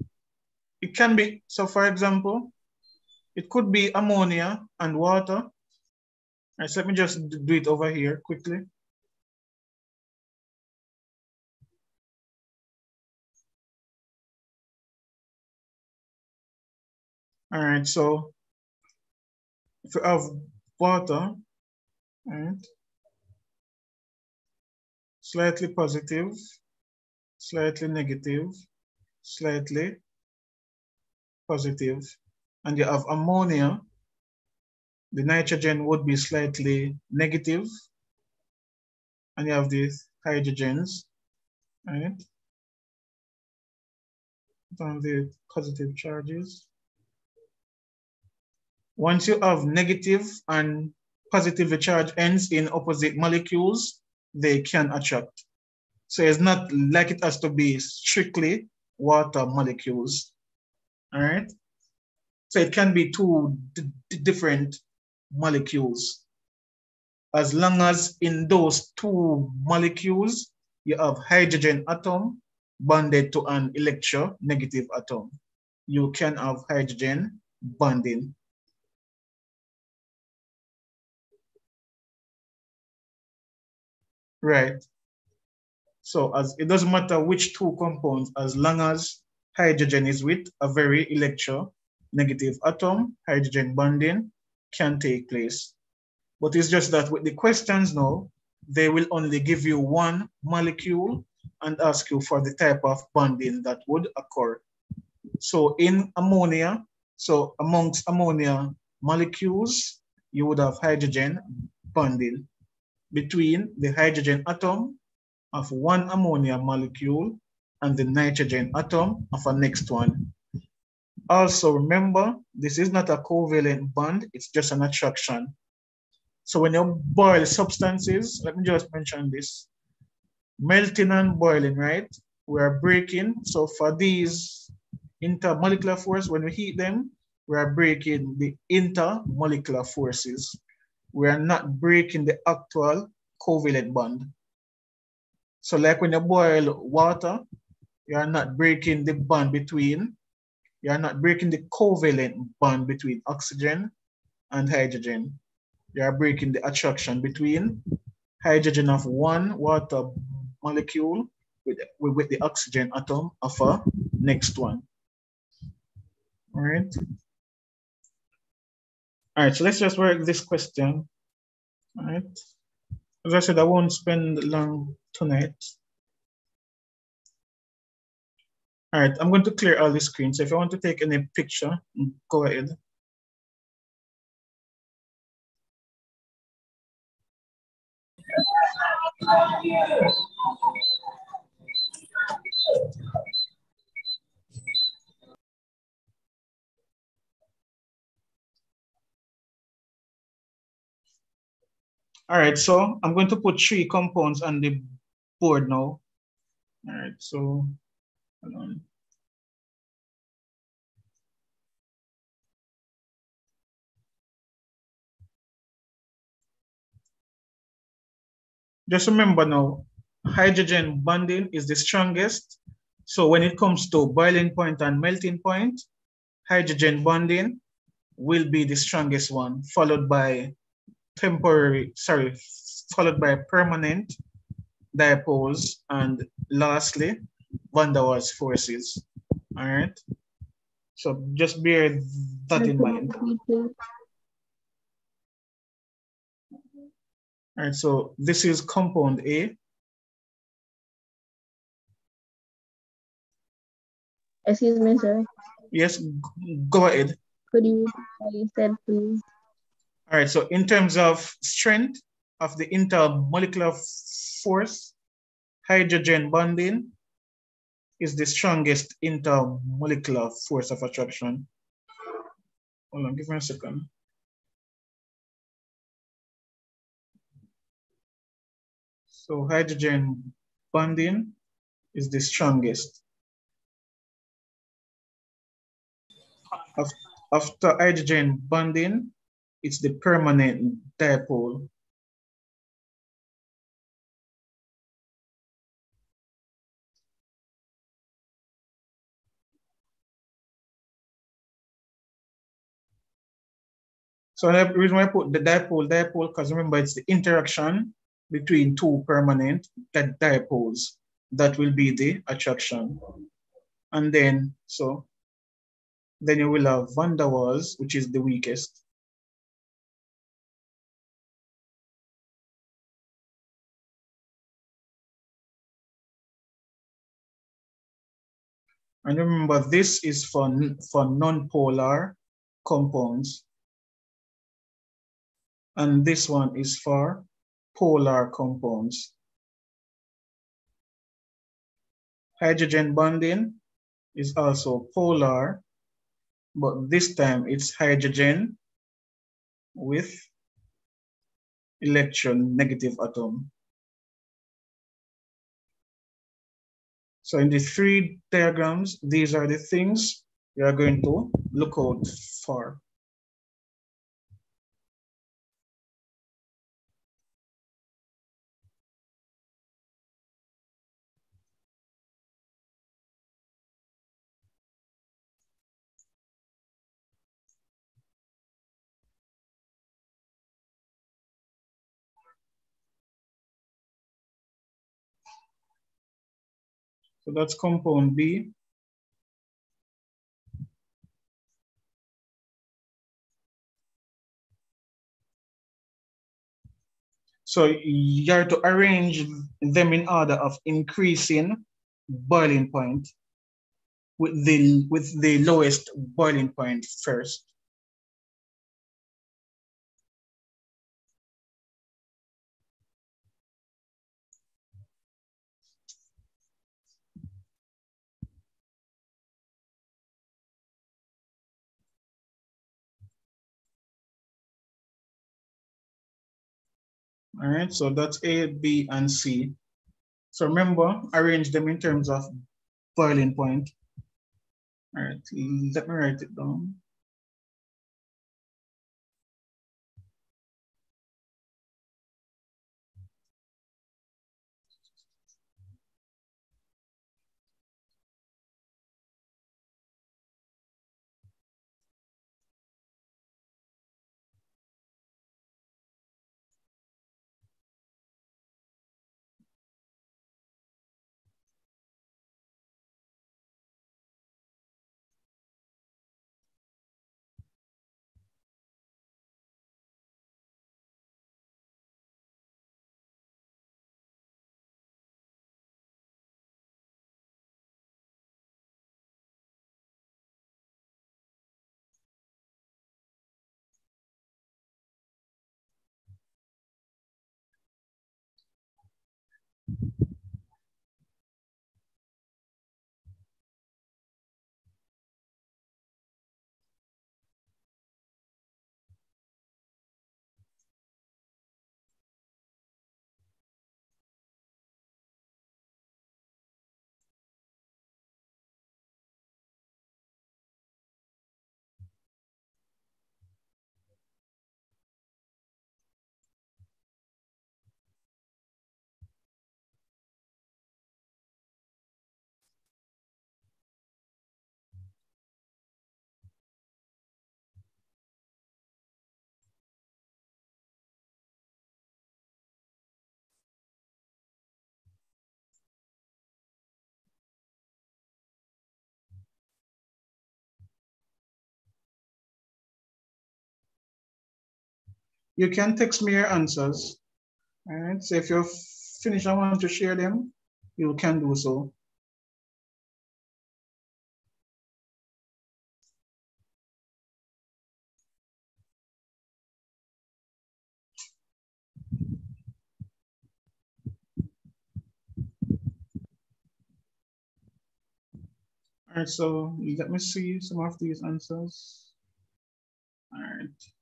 It can be, so for example, it could be ammonia and water. So let me just do it over here quickly. All right, so if you have water, right, slightly positive, slightly negative, slightly positive, and you have ammonia, the nitrogen would be slightly negative, and you have these hydrogens, right? On the positive charges. Once you have negative and positively charged ends in opposite molecules, they can attract. So it's not like it has to be strictly water molecules, all right? So it can be two different molecules. As long as in those two molecules, you have hydrogen atom bonded to an electronegative atom. You can have hydrogen bonding. Right. So as it doesn't matter which two compounds, as long as hydrogen is with a very electronegative atom, hydrogen bonding can take place. But it's just that with the questions now, they will only give you one molecule and ask you for the type of bonding that would occur. So in ammonia, so amongst ammonia molecules, you would have hydrogen bonding between the hydrogen atom of one ammonia molecule and the nitrogen atom of a next one. Also remember, this is not a covalent bond, it's just an attraction. So when you boil substances, let me just mention this. Melting and boiling, right? We are breaking. So for these intermolecular force, when we heat them, we are breaking the intermolecular forces. We are not breaking the actual covalent bond. So like when you boil water, you are not breaking the bond between, you are not breaking the covalent bond between oxygen and hydrogen you are breaking the attraction between hydrogen of one water molecule with, with the oxygen atom of a next one. All right. All right, so let's just work this question. All right. As I said, I won't spend long tonight. All right, I'm going to clear all the screen. So if you want to take any picture, mm, go ahead. All right, so I'm going to put three compounds on the board now. All right, so Just remember now, hydrogen bonding is the strongest. So when it comes to boiling point and melting point, hydrogen bonding will be the strongest one, followed by temporary, sorry, followed by permanent dipoles, and lastly, van der forces. All right. So just bear that in mind. All right, so this is compound A. Excuse me, sir. Yes, go ahead. Could you you said, please? All right, so in terms of strength of the intermolecular force, hydrogen bonding is the strongest intermolecular force of attraction. Hold on, give me a second. So hydrogen bonding is the strongest. After hydrogen bonding, it's the permanent dipole. So the reason why I put the dipole, dipole, because remember it's the interaction between two permanent that dipoles. That will be the attraction. And then, so, then you will have van der Waals, which is the weakest. And remember, this is for, for non-polar compounds. And this one is for polar compounds. Hydrogen bonding is also polar, but this time it's hydrogen with electron negative atom. So in the three diagrams, these are the things you are going to look out for. So that's compound B. So you are to arrange them in order of increasing boiling point with the, with the lowest boiling point first. All right, so that's A, B, and C. So remember, arrange them in terms of boiling point. All right, let me write it down. You can text me your answers. All right, so if you're finished and want to share them, you can do so. All right, so let me see some of these answers. All right.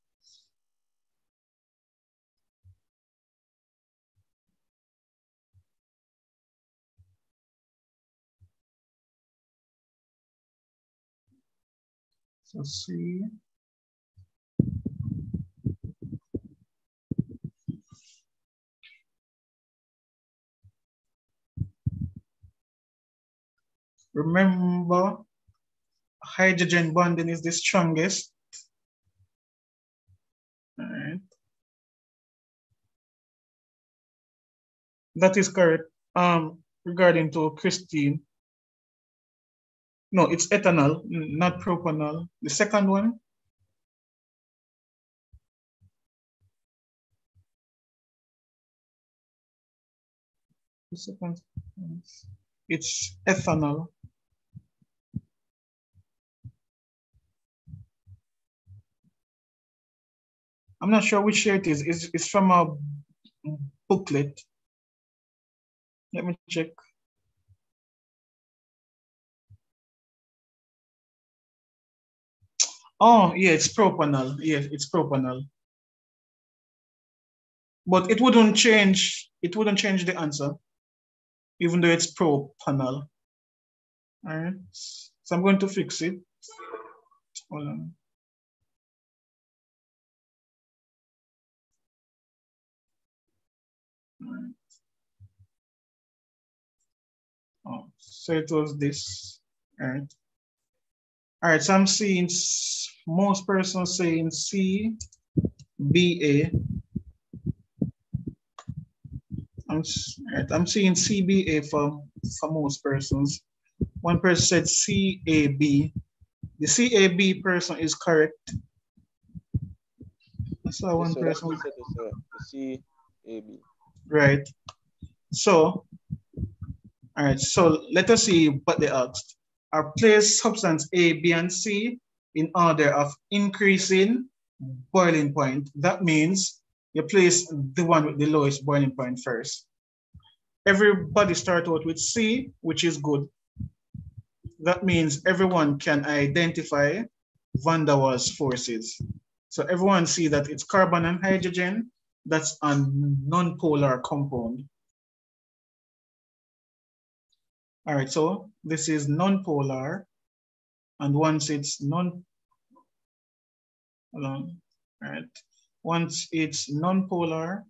So see. Remember, hydrogen bonding is the strongest. All right. That is correct. Um, regarding to Christine. No, it's ethanol, not propanol. The second one. The second, it's ethanol. I'm not sure which year it is. It's, it's from a booklet. Let me check. Oh, yeah, it's propanol. Yeah, it's propanol. But it wouldn't change, it wouldn't change the answer, even though it's propanol. All right, so I'm going to fix it. Hold on. Right. Oh, so it was this, all right. All right, so I'm seeing most persons saying C, B, A. I'm, right, I'm seeing CBA for, for most persons. One person said CAB. The CAB person is correct. I saw one so person. The CAB. Right. So, all right, so let us see what they asked. Are placed substance A, B, and C in order of increasing boiling point. That means you place the one with the lowest boiling point first. Everybody start out with C, which is good. That means everyone can identify van der Waals forces. So everyone see that it's carbon and hydrogen, that's a non-polar compound. All right, so this is non-polar. And once it's non, hold on, all right. Once it's non-polar,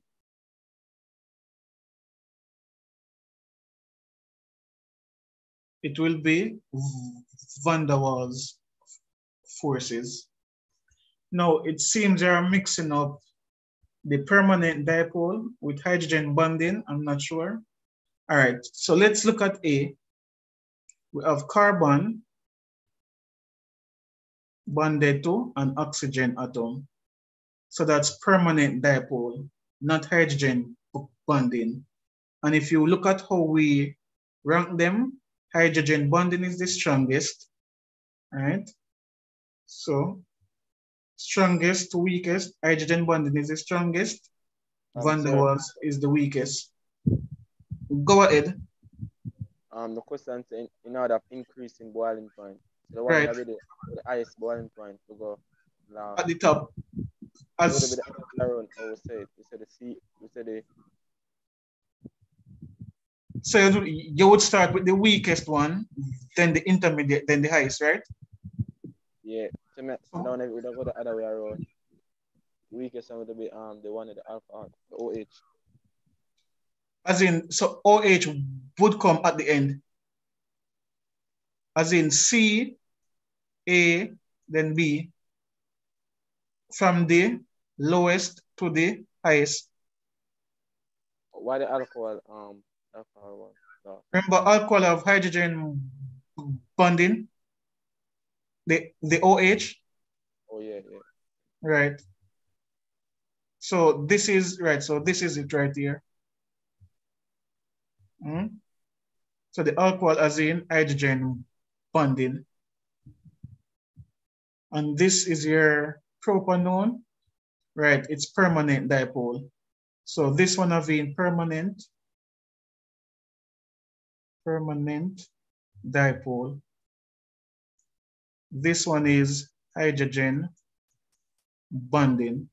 it will be van der Waals forces. Now it seems they are mixing up the permanent dipole with hydrogen bonding, I'm not sure. All right, so let's look at A. We have carbon bonded to an oxygen atom. So that's permanent dipole, not hydrogen bonding. And if you look at how we rank them, hydrogen bonding is the strongest, right? So strongest to weakest, hydrogen bonding is the strongest, van der Waals is the weakest. Go ahead. Um, the question saying in order of increasing boiling point. So the one Right. that with the, with the highest boiling point to go now. At the top, as around how we say it? We say the we say the so you would start with the weakest one, then the intermediate, then the highest, right? yeah. So me, Oh. now we don't go the other way around. Weakest one would be um the one at the alpha, the OH. As in, so OH would come at the end. As in C, A, then B, from the lowest to the highest. Why the alcohol um alcohol one? No. Remember alcohol have hydrogen bonding, the, the OH, Oh yeah, yeah. right? So this is, right, so this is it right here. Hmm? So the alcohol as in hydrogen bonding. And this is your propanone, right? It's permanent dipole. So this one have been permanent, permanent dipole. This one is hydrogen bonding.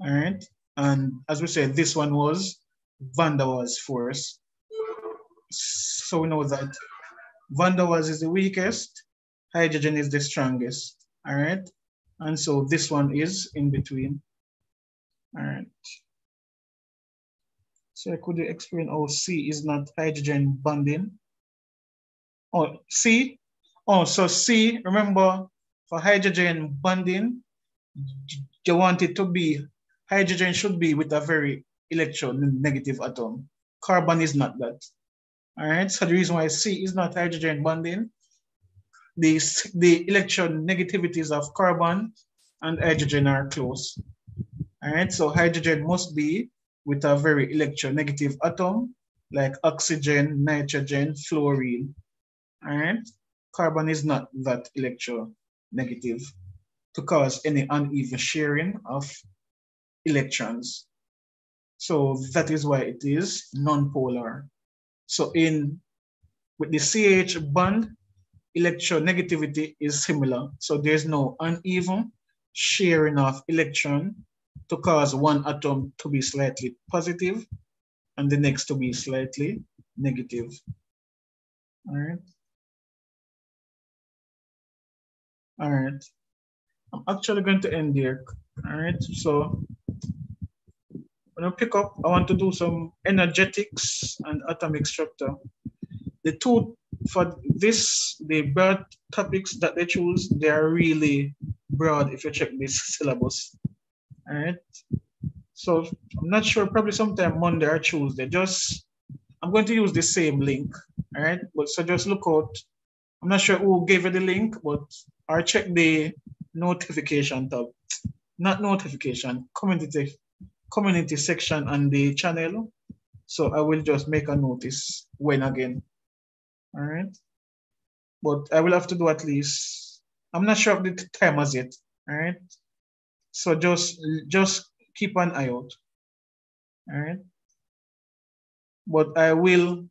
All right. And as we said, this one was Van der Waals force. So we know that Van der Waals is the weakest, hydrogen is the strongest. All right. And so this one is in between. All right. So could you explain how C is not hydrogen bonding? Oh, C? Oh, so C, remember for hydrogen bonding, you want it to be, hydrogen should be with a very electronegative atom. Carbon is not that. All right, so the reason why C is not hydrogen bonding, the, the electronegativities of carbon and hydrogen are close. All right, so hydrogen must be with a very electronegative atom, like oxygen, nitrogen, fluorine. All right, carbon is not that electronegative to cause any uneven sharing of electrons. So that is why it is non-polar. So in with the CH bond, electronegativity is similar. So there's no uneven sharing of electron to cause one atom to be slightly positive and the next to be slightly negative. All right. All right. I'm actually going to end here. All right. So when I pick up, I want to do some energetics and atomic structure. The two for this, the broad topics that they choose, they are really broad if you check this <laughs> syllabus. All right. So I'm not sure, probably sometime Monday or Tuesday. Just I'm going to use the same link. All right. But so just look out. I'm not sure who gave you the link, but or check the notification tab. Not notification, community community section on the channel. So I will just make a notice when again. All right. But I will have to do at least, I'm not sure of the time as yet. All right. So just, just keep an eye out. All right. But I will,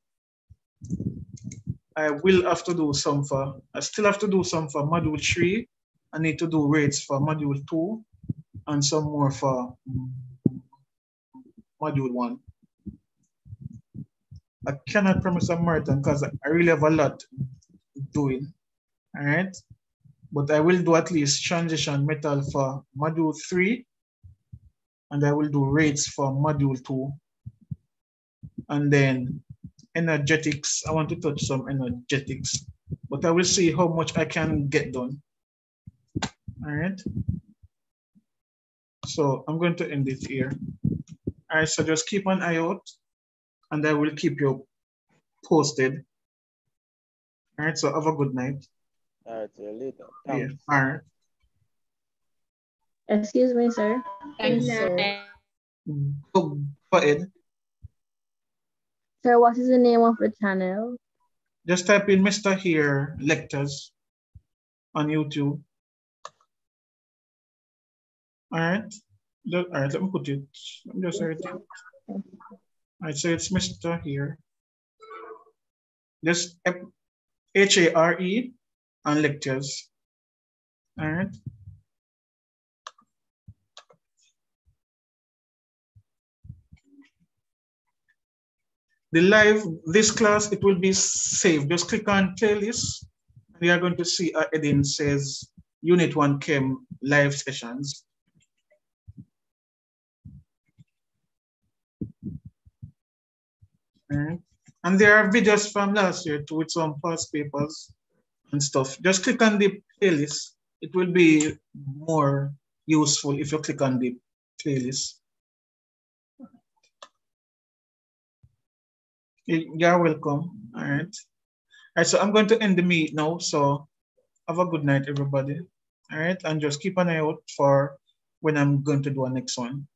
I will have to do some for, I still have to do some for module three. I need to do rates for module two and some more for module one. I cannot promise a marathon because I really have a lot doing. All right. But I will do at least transition metal for module three. And I will do rates for module two. And then energetics, I want to touch some energetics, but I will see how much I can get done. All right. So I'm going to end it here. All right, so just keep an eye out and I will keep you posted. All right, so have a good night. All right, see you later. Yeah, all right. Excuse me, sir. Thanks, sir. Go, go ahead. Sir, what is the name of the channel? Just type in Mr. Hare Lectures on YouTube. All right. All right, let me put it. Me just. All right, so it's Mr. Hare. Just H A R E and lectures. All right. The live, this class, it will be saved. Just click on playlist. We are going to see uh, a heading says Unit 1 Chem live sessions. Alright. And there are videos from last year too with some past papers and stuff. Just click on the playlist. It will be more useful if you click on the playlist. You're welcome. All right. All right, so I'm going to end the meet now. So have a good night, everybody. All right, and just keep an eye out for when I'm going to do a next one.